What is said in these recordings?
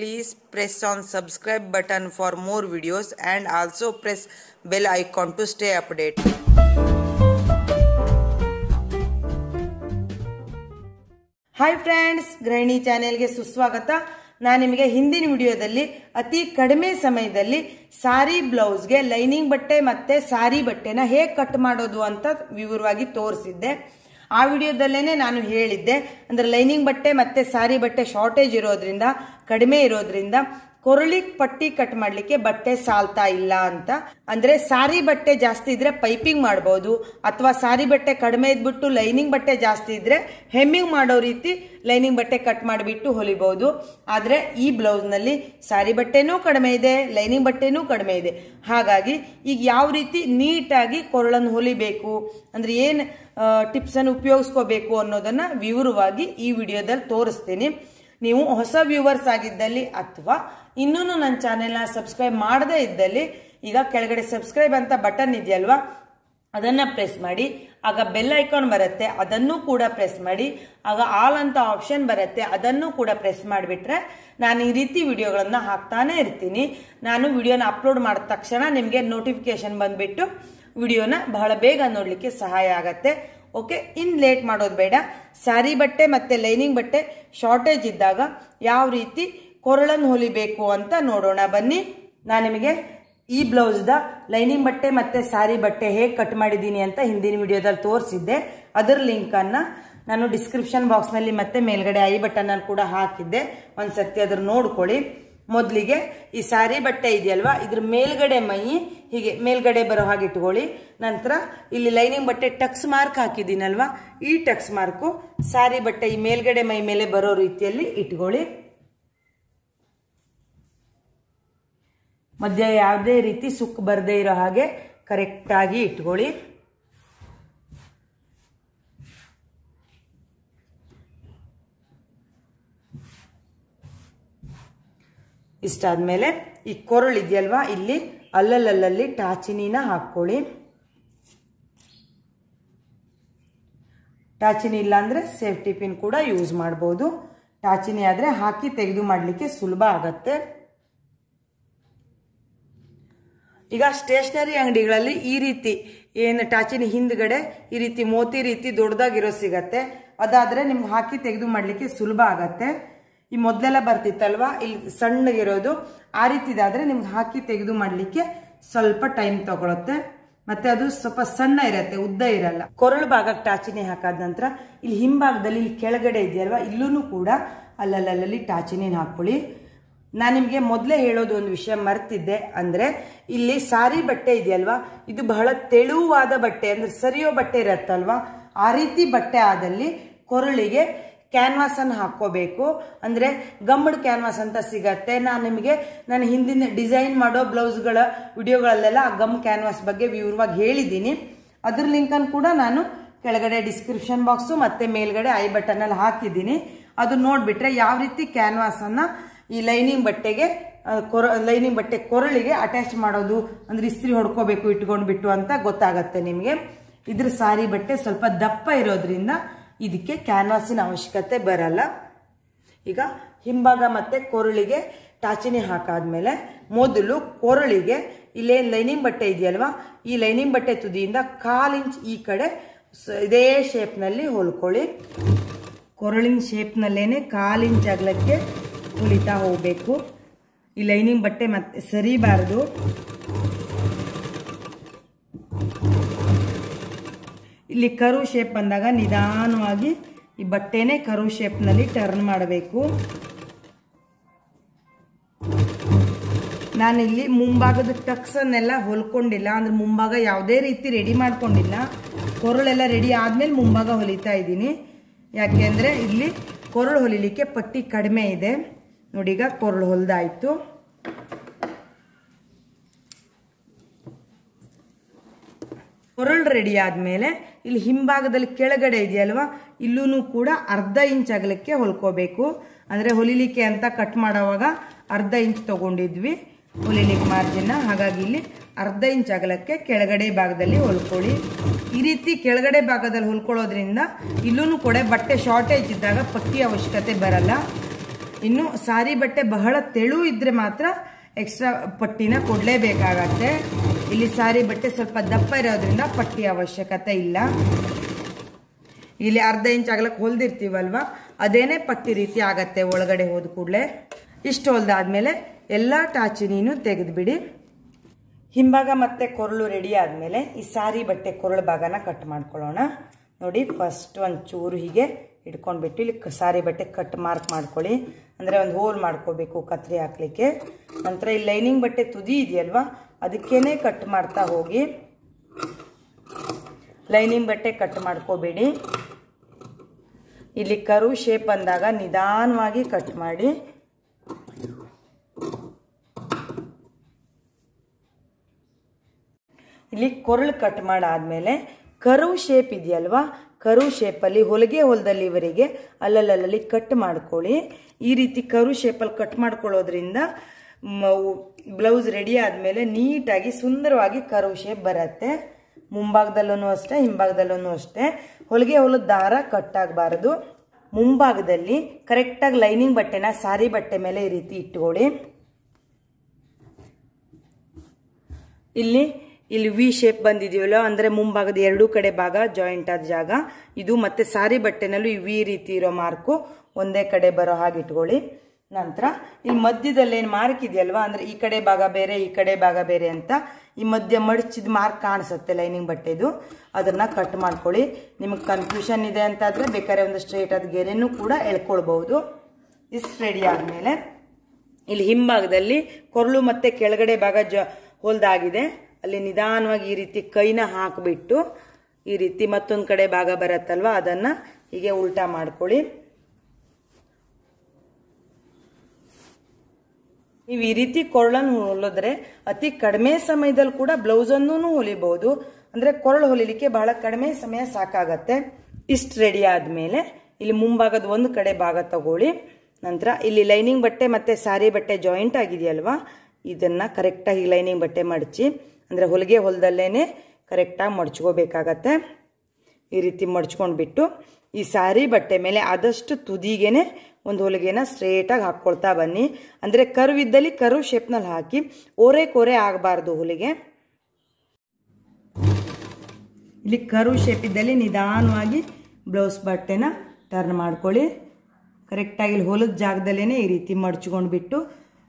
Please press on subscribe button for more videos and also press bell icon to stay updated. Hi friends ಗೃಹಿಣಿ ಚಾನೆಲ್ಗೆ ಸುಸ್ವಾಗತ ನಾನು ನಿಮಗೆ ಹಿಂದಿನ ವಿಡಿಯೋದಲ್ಲಿ ಅತಿ ಕಡಿಮೆ ಸಮಯದಲ್ಲಿ ಸಾರಿ ಬ್ಲೌಸ್ಗೆ ಲೈನಿಂಗ್ ಬಟ್ಟೆ ಮತ್ತು ಸಾರಿ ಬಟ್ಟೆನ ಹೇಗೆ ಕಟ್ ಮಾಡೋದು ಅಂತ ವಿವರವಾಗಿ ತೋರಿಸಿದ್ದೆ ಆ ವಿಡಿಯೋದಲ್ಲೇ ನಾನು ಹೇಳಿದ್ದೆ ಅಂದರೆ ಲೈನಿಂಗ್ ಬಟ್ಟೆ ಮತ್ತು ಸಾರಿ ಬಟ್ಟೆ ಶಾರ್ಟೇಜ್ ಇರೋದ್ರಿಂದ ಕಡಿಮೆ ಇರೋದ್ರಿಂದ ಕೊರಳಿ ಪಟ್ಟಿ ಕಟ್ ಮಾಡ್ಲಿಕ್ಕೆ ಬಟ್ಟೆ ಸಾಲ್ತಾ ಇಲ್ಲ ಅಂತ. ಅಂದ್ರೆ ಸಾರಿ ಬಟ್ಟೆ ಜಾಸ್ತಿ ಇದ್ರೆ ಪೈಪಿಂಗ್ ಮಾಡಬಹುದು ಅಥವಾ ಸಾರಿ ಬಟ್ಟೆ ಕಡಿಮೆ ಇದ್ಬಿಟ್ಟು ಲೈನಿಂಗ್ ಬಟ್ಟೆ ಜಾಸ್ತಿ ಇದ್ರೆ ಹೆಮ್ಮಿಂಗ್ ಮಾಡೋ ರೀತಿ ಲೈನಿಂಗ್ ಬಟ್ಟೆ ಕಟ್ ಮಾಡಿಬಿಟ್ಟು ಹೊಲಿಬಹುದು ಆದ್ರೆ ಈ ಬ್ಲೌಸ್ನಲ್ಲಿ ಸಾರಿ ಬಟ್ಟೆನೂ ಕಡಿಮೆ ಇದೆ, ಲೈನಿಂಗ್ ಬಟ್ಟೆನೂ ಕಡಿಮೆ ಇದೆ. ಹಾಗಾಗಿ ಈಗ ಯಾವ ರೀತಿ ನೀಟಾಗಿ ಕೊರಳನ್ನು ಹೊಲಿಬೇಕು, ಅಂದ್ರೆ ಏನ್ ಟಿಪ್ಸ್ ಅನ್ನು ಉಪಯೋಗಿಸ್ಕೋಬೇಕು ಅನ್ನೋದನ್ನ ವಿವರವಾಗಿ ಈ ವಿಡಿಯೋದಲ್ಲಿ ತೋರಿಸ್ತೀನಿ. ನೀವು ಹೊಸ ವ್ಯೂವರ್ಸ್ ಆಗಿದ್ದಲ್ಲಿ ಅಥವಾ ಇನ್ನೂ ನನ್ನ ಚಾನೆಲ್ನ ಸಬ್ಸ್ಕ್ರೈಬ್ ಮಾಡದೇ ಇದ್ದಲ್ಲಿ, ಈಗ ಕೆಳಗಡೆ ಸಬ್ಸ್ಕ್ರೈಬ್ ಅಂತ ಬಟನ್ ಇದೆಯಲ್ವಾ, ಅದನ್ನು ಪ್ರೆಸ್ ಮಾಡಿ. ಆಗ ಬೆಲ್ ಐಕಾನ್ ಬರುತ್ತೆ, ಅದನ್ನು ಕೂಡ ಪ್ರೆಸ್ ಮಾಡಿ. ಆಗ ಆಲ್ ಅಂತ ಆಪ್ಷನ್ ಬರುತ್ತೆ, ಅದನ್ನು ಕೂಡ ಪ್ರೆಸ್ ಮಾಡಿಬಿಟ್ರೆ ನಾನು ಈ ರೀತಿ ವಿಡಿಯೋಗಳನ್ನು ಹಾಕ್ತಾನೆ ಇರ್ತೀನಿ. ನಾನು ವಿಡಿಯೋನ ಅಪ್ಲೋಡ್ ಮಾಡಿದ ತಕ್ಷಣ ನಿಮಗೆ ನೋಟಿಫಿಕೇಶನ್ ಬಂದ್ಬಿಟ್ಟು ವಿಡಿಯೋನ ಬಹಳ ಬೇಗ ನೋಡಲಿಕ್ಕೆ ಸಹಾಯ ಆಗತ್ತೆ. ಓಕೆ, ಇನ್ ಲೇಟ್ ಮಾಡೋದು ಬೇಡ. ಸ್ಯಾರಿ ಬಟ್ಟೆ ಮತ್ತು ಲೈನಿಂಗ್ ಬಟ್ಟೆ ಶಾರ್ಟೇಜ್ ಇದ್ದಾಗ ಯಾವ ರೀತಿ ಕೊರಳನ್ನು ಹೊಲಿಬೇಕು ಅಂತ ನೋಡೋಣ. ಬನ್ನಿ, ನಾನು ನಿಮಗೆ ಈ ಬ್ಲೌಸ್ದ ಲೈನಿಂಗ್ ಬಟ್ಟೆ ಮತ್ತು ಸ್ಯಾರಿ ಬಟ್ಟೆ ಹೇಗೆ ಕಟ್ ಮಾಡಿದ್ದೀನಿ ಅಂತ ಹಿಂದಿನ ವಿಡಿಯೋದಲ್ಲಿ ತೋರಿಸಿದ್ದೆ. ಅದರ ಲಿಂಕನ್ನು ನಾನು ಡಿಸ್ಕ್ರಿಪ್ಷನ್ ಬಾಕ್ಸ್ನಲ್ಲಿ ಮತ್ತೆ ಮೇಲ್ಗಡೆ ಐ ಬಟನ್ ಕೂಡ ಹಾಕಿದ್ದೆ. ಒಂದು ಸರ್ತಿ ಅದ್ರ ನೋಡ್ಕೊಳ್ಳಿ. ಮೊದಲಿಗೆ ಈ ಸಾರಿ ಬಟ್ಟೆ ಇದೆಯಲ್ವಾ? ಇದ್ರ ಮೇಲ್ಗಡೆ ಮೈ, ಹೀಗೆ ಮೇಲ್ಗಡೆ ಬರೋ ಹಾಗೆ ಇಟ್ಕೊಳ್ಳಿ. ನಂತರ ಇಲ್ಲಿ ಲೈನಿಂಗ್ ಬಟ್ಟೆ ಟಕ್ಸ್ ಮಾರ್ಕ್ ಹಾಕಿದ್ದೀನಲ್ವಾ? ಈ ಟಕ್ಸ್ ಮಾರ್ಕು ಸಾರಿ ಬಟ್ಟೆ ಈ ಮೇಲ್ಗಡೆ ಮೈ ಮೇಲೆ ಬರೋ ರೀತಿಯಲ್ಲಿ ಇಟ್ಕೊಳ್ಳಿ. ಮಧ್ಯ ಯಾವುದೇ ರೀತಿ ಸುಕ್ ಬರದೇ ಇರೋ ಹಾಗೆ ಕರೆಕ್ಟಾಗಿ ಇಟ್ಕೊಳ್ಳಿ. ಇಷ್ಟಾದ್ಮೇಲೆ ಈ ಕೊರಳು ಇದೆಯಲ್ವಾ? ಇಲ್ಲಿ ಅಲ್ಲಲ್ಲಲ್ಲಿ ಟಾಚಿನಿನ ಹಾಕ್ಕೊಳ್ಳಿ. ಟಾಚಿನಿ ಇಲ್ಲಾಂದರೆ ಸೇಫ್ಟಿ ಪಿನ್ ಕೂಡ ಯೂಸ್ ಮಾಡ್ಬೋದು. ಟಾಚಿನಿ ಆದ್ರೆ ಹಾಕಿ ತೆಗೆದು ಮಾಡಲಿಕ್ಕೆ ಸುಲಭ ಆಗತ್ತೆ. ಈಗ ಸ್ಟೇಷನರಿ ಅಂಗಡಿಗಳಲ್ಲಿ ಈ ರೀತಿ ಏನು ಟಾಚಿನಿ ಹಿಂದ್ಗಡೆ ಈ ರೀತಿ ಮೋತಿ ರೀತಿ ದೊಡ್ಡದಾಗಿರೋ ಸಿಗತ್ತೆ. ಅದಾದ್ರೆ ನಿಮ್ಗೆ ಹಾಕಿ ತೆಗೆದು ಮಾಡಲಿಕ್ಕೆ ಸುಲಭ ಆಗತ್ತೆ. ಈ ಮೊದಲೆಲ್ಲ ಬರ್ತಿತ್ತಲ್ವಾ? ಇಲ್ಲಿ ಸಣ್ಣಗಿರೋದು. ಆ ರೀತಿದಾದರೆ ನಿಮ್ಗೆ ಹಾಕಿ ತೆಗೆದು ಮಾಡಲಿಕ್ಕೆ ಸ್ವಲ್ಪ ಟೈಮ್ ತಗೊಳುತ್ತೆ. ಮತ್ತೆ ಅದು ಸ್ವಲ್ಪ ಸಣ್ಣ ಇರತ್ತೆ, ಉದ್ದ ಇರಲ್ಲ. ಕೊರಳು ಭಾಗಕ್ಕೆ ಟಾಚಿನೇ ಹಾಕಾದ ನಂತರ ಇಲ್ಲಿ ಹಿಂಭಾಗದಲ್ಲಿ ಇಲ್ಲಿ ಕೆಳಗಡೆ ಇದೆಯಲ್ವಾ? ಇಲ್ಲೂ ಕೂಡ ಅಲ್ಲಲ್ಲಲ್ಲಿ ಟಾಚಿನೇನ ಹಾಕೊಳ್ಳಿ ನಾನು ನಿಮಗೆ ಮೊದಲೇ ಹೇಳೋದು ಒಂದು ವಿಷಯ ಮರ್ತಿದ್ದೆ. ಅಂದರೆ ಇಲ್ಲಿ ಸಾರಿ ಬಟ್ಟೆ ಇದೆಯಲ್ವಾ? ಇದು ಬಹಳ ತೆಳುವಾದ ಬಟ್ಟೆ, ಅಂದರೆ ಸರಿಯೋ ಬಟ್ಟೆ ಇರತ್ತಲ್ವಾ? ಆ ರೀತಿ ಬಟ್ಟೆ ಆದಲ್ಲಿ ಕೊರಳಿಗೆ ಕ್ಯಾನ್ವಾಸ್ ಅನ್ನು ಹಾಕೋಬೇಕು ಅಂದ್ರೆ ಗಮ್ಮಡ್ ಕ್ಯಾನ್ವಾಸ್ ಅಂತ ಸಿಗತ್ತೆ. ನಾನು ನಿಮಗೆ ನಾನು ಹಿಂದಿನ ಡಿಸೈನ್ ಮಾಡೋ ಬ್ಲೌಸ್ಗಳ ವಿಡಿಯೋಗಳಲ್ಲೆಲ್ಲ ಆ ಗಮ್ ಕ್ಯಾನ್ವಾಸ್ ಬಗ್ಗೆ ವಿವರವಾಗಿ ಹೇಳಿದ್ದೀನಿ. ಅದ್ರ ಲಿಂಕನ್ನು ಕೂಡ ನಾನು ಕೆಳಗಡೆ ಡಿಸ್ಕ್ರಿಪ್ಷನ್ ಬಾಕ್ಸು ಮತ್ತು ಮೇಲ್ಗಡೆ ಐ ಬಟನಲ್ಲಿ ಹಾಕಿದ್ದೀನಿ. ಅದು ನೋಡಿಬಿಟ್ರೆ ಯಾವ ರೀತಿ ಕ್ಯಾನ್ವಾಸನ್ನು ಈ ಲೈನಿಂಗ್ ಬಟ್ಟೆಗೆ ಕೊರ, ಲೈನಿಂಗ್ ಬಟ್ಟೆ ಕೊರಳಿಗೆ ಅಟ್ಯಾಚ್ ಮಾಡೋದು, ಅಂದರೆ ಇಸ್ತ್ರಿ ಹೊಡ್ಕೋಬೇಕು, ಇಟ್ಕೊಂಡ್ಬಿಟ್ಟು ಅಂತ ಗೊತ್ತಾಗತ್ತೆ ನಿಮಗೆ. ಇದ್ರ ಸಾರಿ ಬಟ್ಟೆ ಸ್ವಲ್ಪ ದಪ್ಪ ಇರೋದ್ರಿಂದ ಇದಕ್ಕೆ ಕ್ಯಾನ್ವಾಸಿನ ಅವಶ್ಯಕತೆ ಬರಲ್ಲ. ಈಗ ಹಿಂಭಾಗ ಮತ್ತೆ ಕೊರಳಿಗೆ ಟಾಚಿನಿ ಹಾಕಾದ್ಮೇಲೆ ಮೊದಲು ಕೊರಳಿಗೆ ಇಲ್ಲೇನು ಲೈನಿಂಗ್ ಬಟ್ಟೆ ಇದೆಯಲ್ವಾ? ಈ ಲೈನಿಂಗ್ ಬಟ್ಟೆ ತುದಿಯಿಂದ ಕಾಲು ಇಂಚ್ ಈ ಕಡೆ ಇದೇ ಶೇಪ್ನಲ್ಲಿ ಹೊಲ್ಕೊಳ್ಳಿ. ಕೊರಳಿನ ಶೇಪ್ನಲ್ಲೇ ಕಾಲು ಇಂಚ್ ಅಗಲಕ್ಕೆ ಹೊಲಿತಾ ಹೋಗಬೇಕು. ಈ ಲೈನಿಂಗ್ ಬಟ್ಟೆ ಮತ್ತೆ ಸರಿಬಾರದು. ಇಲ್ಲಿ ಕರು ಶೇಪ್ ಬಂದಾಗ ನಿಧಾನವಾಗಿ ಈ ಬಟ್ಟೆನೇ ಕರು ಶೇಪ್ನಲ್ಲಿ ಟರ್ನ್ ಮಾಡಬೇಕು. ನಾನಿಲ್ಲಿ ಮುಂಭಾಗದ ಟಕ್ಸನ್ನೆಲ್ಲ ಹೊಲ್ಕೊಂಡಿಲ್ಲ, ಅಂದ್ರೆ ಮುಂಭಾಗ ಯಾವುದೇ ರೀತಿ ರೆಡಿ ಮಾಡ್ಕೊಂಡಿಲ್ಲ. ಕೊರಳೆಲ್ಲ ರೆಡಿ ಆದ್ಮೇಲೆ ಮುಂಭಾಗ ಹೊಲಿತಾ ಇದ್ದೀನಿ. ಯಾಕೆ ಇಲ್ಲಿ ಕೊರಳು ಹೊಲಿಲಿಕ್ಕೆ ಪಟ್ಟಿ ಕಡಿಮೆ ಇದೆ. ನೋಡಿ ಈಗ ಕೊರಳು ಹೊಲ್ದಾಯ್ತು. ಕೊರಳು ರೆಡಿ ಆದಮೇಲೆ ಇಲ್ಲಿ ಹಿಂಭಾಗದಲ್ಲಿ ಕೆಳಗಡೆ ಇದೆಯಲ್ವ ಇಲ್ಲೂ ಕೂಡ ಅರ್ಧ ಇಂಚ್ ಅಗಲಕ್ಕೆ ಹೊಲ್ಕೋಬೇಕು. ಅಂದರೆ ಹೊಲಿಲಿಕ್ಕೆ ಅಂತ ಕಟ್ ಮಾಡೋವಾಗ ಅರ್ಧ ಇಂಚ್ ತೊಗೊಂಡಿದ್ವಿ, ಹೊಲಿಲಿಕ್ಕೆ ಮಾರ್ಜಿನ ಹಾಗಾಗಿ ಇಲ್ಲಿ ಅರ್ಧ ಇಂಚ್ ಅಗಲಕ್ಕೆ ಕೆಳಗಡೆ ಭಾಗದಲ್ಲಿ ಹೊಲ್ಕೊಳ್ಳಿ. ಈ ರೀತಿ ಕೆಳಗಡೆ ಭಾಗದಲ್ಲಿ ಹೊಲ್ಕೊಳ್ಳೋದ್ರಿಂದ ಇಲ್ಲೂ ಕೂಡ ಬಟ್ಟೆ ಶಾರ್ಟೇಜ್ ಇದ್ದಾಗ ಪಟ್ಟಿ ಅವಶ್ಯಕತೆ ಬರಲ್ಲ. ಇನ್ನು ಸಾರಿ ಬಟ್ಟೆ ಬಹಳ ತೆಳು ಇದ್ದರೆ ಮಾತ್ರ ಎಕ್ಸ್ಟ್ರಾ ಪಟ್ಟಿನ ಕೊಡಲೇಬೇಕಾಗತ್ತೆ. ಇಲ್ಲಿ ಸಾರಿ ಬಟ್ಟೆ ಸ್ವಲ್ಪ ದಪ್ಪ ಇರೋದ್ರಿಂದ ಪಟ್ಟಿ ಅವಶ್ಯಕತೆ ಇಲ್ಲ. ಇಲ್ಲಿ ಅರ್ಧ ಇಂಚ್ ಅಗಲಕ್ಕೆ ಹೊಲ್ದಿರ್ತೀವಲ್ವ? ಅದೇನೇ ಪಟ್ಟಿ ರೀತಿ ಆಗತ್ತೆ ಒಳಗಡೆ ಹೋದ ಕೂಡಲೇ. ಇಷ್ಟು ಹೊಲ್ದಾದ್ಮೇಲೆ ಎಲ್ಲ ಟಾಚಿನೀನು ತೆಗೆದುಬಿಡಿ. ಹಿಂಭಾಗ ಮತ್ತೆ ಕೊರಳು ರೆಡಿ ಆದಮೇಲೆ ಈ ಸಾರಿ ಬಟ್ಟೆ ಕೊರಳು ಭಾಗನ ಕಟ್ ಮಾಡ್ಕೊಳ್ಳೋಣ. ನೋಡಿ ಫಸ್ಟ್ ಒಂಚೂರು ಚೂರು ಹೀಗೆ ಇಟ್ಕೊಂಡ್ಬಿಟ್ಟು ಇಲ್ಲಿ ಸಾರಿ ಬಟ್ಟೆ ಕಟ್ ಮಾರ್ಕ್ ಮಾಡ್ಕೊಳ್ಳಿ. ಅಂದರೆ ಒಂದು ಹೋಲ್ ಮಾಡ್ಕೋಬೇಕು ಕತ್ರಿ ಹಾಕ್ಲಿಕ್ಕೆ. ನಂತರ ಈ ಲೈನಿಂಗ್ ಬಟ್ಟೆ ತುದಿ ಇದೆಯಲ್ವಾ? ಅದಕ್ಕೇನೆ ಕಟ್ ಮಾಡ್ತಾ ಹೋಗಿ. ಲೈನಿಂಗ್ ಬಟ್ಟೆ ಕಟ್ ಮಾಡ್ಕೋಬೇಡಿ. ಇಲ್ಲಿ ಕರು ಶೇಪ್ ಬಂದಾಗ ನಿಧಾನವಾಗಿ ಕಟ್ ಮಾಡಿ. ಇಲ್ಲಿ ಕೊರಳು ಕಟ್ ಮಾಡಾದ್ಮೇಲೆ ಕರು ಶೇಪ್ ಇದೆಯಲ್ವಾ? ಕರು ಶೇಪಲ್ಲಿ ಹೊಲಿಗೆ ಹೊಲದಲ್ಲಿವರೆಗೆ ಅಲ್ಲಲ್ಲಲ್ಲಿ ಕಟ್ ಮಾಡ್ಕೊಳ್ಳಿ. ಈ ರೀತಿ ಕರು ಶೇಪಲ್ಲಿ ಕಟ್ ಮಾಡ್ಕೊಳ್ಳೋದ್ರಿಂದ ಬ್ಲೌಸ್ ರೆಡಿ ಆದಮೇಲೆ ನೀಟಾಗಿ ಸುಂದರವಾಗಿ ಕರು ಶೇಪ್ ಬರುತ್ತೆ. ಮುಂಭಾಗದಲ್ಲೂ ಅಷ್ಟೇ ಹಿಂಭಾಗದಲ್ಲೂ ಅಷ್ಟೇ. ಹೊಲಿಗೆ ಹೊಲದ ದಾರ ಕಟ್ ಆಗಬಾರ್ದು. ಮುಂಭಾಗದಲ್ಲಿ ಕರೆಕ್ಟಾಗಿ ಲೈನಿಂಗ್ ಬಟ್ಟೆನ ಸಾರಿ ಬಟ್ಟೆ ಮೇಲೆ ಈ ರೀತಿ ಇಟ್ಕೊಳ್ಳಿ. ಇಲ್ಲಿ ಇಲ್ಲಿ ವಿ ಶೇಪ್ ಬಂದಿದೆಯಲ್ಲ, ಅಂದರೆ ಮುಂಭಾಗದ ಎರಡೂ ಕಡೆ ಭಾಗ ಜಾಯಿಂಟ್ ಆದ ಜಾಗ. ಇದು ಮತ್ತೆ ಸಾರಿ ಬಟ್ಟೆನಲ್ಲೂ ಈ ವಿ ರೀತಿ ಇರೋ ಮಾರ್ಕು ಒಂದೇ ಕಡೆ ಬರೋ ಹಾಗೆ ಇಟ್ಕೊಳ್ಳಿ. ನಂತರ ಇಲ್ಲಿ ಮಧ್ಯದಲ್ಲಿ ಏನು ಮಾರ್ಕ್ ಇದೆಯಲ್ವಾ, ಅಂದರೆ ಈ ಕಡೆ ಭಾಗ ಬೇರೆ, ಈ ಕಡೆ ಭಾಗ ಬೇರೆ ಅಂತ ಈ ಮಧ್ಯ ಮಡಚಿದ ಮಾರ್ಕ್ ಕಾಣಿಸುತ್ತೆ ಲೈನಿಂಗ್ ಬಟ್ಟೆದು. ಅದನ್ನು ಕಟ್ ಮಾಡ್ಕೊಳ್ಳಿ. ನಿಮಗೆ ಕನ್ಫ್ಯೂಷನ್ ಇದೆ ಅಂತಾದರೆ ಬೇಕಾದ್ರೆ ಒಂದು ಸ್ಟ್ರೇಟ್ ಆದ ಗೆರೆನೂ ಕೂಡ ಎಳ್ಕೊಳ್ಬಹುದು. ಇಷ್ಟು ರೆಡಿ ಆದಮೇಲೆ, ಇಲ್ಲಿ ಹಿಂಭಾಗದಲ್ಲಿ ಕೊರಳು ಮತ್ತೆ ಕೆಳಗಡೆ ಭಾಗ ಜ ಹೊಲ್ದಾಗಿದೆ ಅಲ್ಲಿ ನಿಧಾನವಾಗಿ ಈ ರೀತಿ ಕೈನ ಹಾಕಿಬಿಟ್ಟು ಈ ರೀತಿ ಮತ್ತೊಂದು ಕಡೆ ಭಾಗ ಬರತ್ತಲ್ವ? ಅದನ್ನ ಹೀಗೆ ಉಲ್ಟಾ ಮಾಡ್ಕೊಳ್ಳಿ. ನೀವು ಈ ರೀತಿ ಕೊರಳನ್ನು ಹೊಲಿದ್ರೆ ಅತಿ ಕಡಿಮೆ ಸಮಯದಲ್ಲಿ ಕೂಡ ಬ್ಲೌಸನ್ನು ಹೊಲಿಬಹುದು. ಅಂದ್ರೆ ಕೊರಳು ಹೊಲಿಲಿಕ್ಕೆ ಬಹಳ ಕಡಿಮೆ ಸಮಯ ಸಾಕಾಗತ್ತೆ. ಇಷ್ಟು ರೆಡಿ ಆದ್ಮೇಲೆ ಇಲ್ಲಿ ಮುಂಭಾಗದ ಒಂದು ಕಡೆ ಭಾಗ ತಗೊಳ್ಳಿ. ನಂತರ ಇಲ್ಲಿ ಲೈನಿಂಗ್ ಬಟ್ಟೆ ಮತ್ತೆ ಸಾರಿ ಬಟ್ಟೆ ಜಾಯಿಂಟ್ ಆಗಿದೆಯಲ್ವಾ? ಇದನ್ನ ಕರೆಕ್ಟಾಗಿ ಲೈನಿಂಗ್ ಬಟ್ಟೆ ಮಡಚಿ. ಅಂದರೆ ಹೊಲಿಗೆ ಹೊಲದಲ್ಲೇ ಕರೆಕ್ಟಾಗಿ ಮಡ್ಚ್ಕೋಬೇಕಾಗತ್ತೆ. ಈ ರೀತಿ ಮಡ್ಚ್ಕೊಂಡ್ಬಿಟ್ಟು ಈ ಸಾರಿ ಬಟ್ಟೆ ಮೇಲೆ ಆದಷ್ಟು ತುದಿಗೇನೆ ಒಂದು ಹೊಲಿಗೆನ ಸ್ಟ್ರೇಟಾಗಿ ಹಾಕ್ಕೊಳ್ತಾ ಬನ್ನಿ. ಅಂದರೆ ಕರ್ವ್ ಇದ್ದಲ್ಲಿ ಕರ್ವ್ ಶೇಪ್ನಲ್ಲಿ ಹಾಕಿ ಓರೆ ಕೋರೆ ಆಗಬಾರ್ದು ಹೊಲಿಗೆ. ಇಲ್ಲಿ ಕರ್ವ್ ಶೇಪ್ ಇದ್ದಲ್ಲಿ ನಿಧಾನವಾಗಿ ಬ್ಲೌಸ್ ಬಟ್ಟೆನ ಟರ್ನ್ ಮಾಡ್ಕೊಳ್ಳಿ. ಕರೆಕ್ಟಾಗಿ ಇಲ್ಲಿ ಹೊಲದ ಜಾಗದಲ್ಲೇ ಈ ರೀತಿ ಮಡ್ಚ್ಕೊಂಡ್ಬಿಟ್ಟು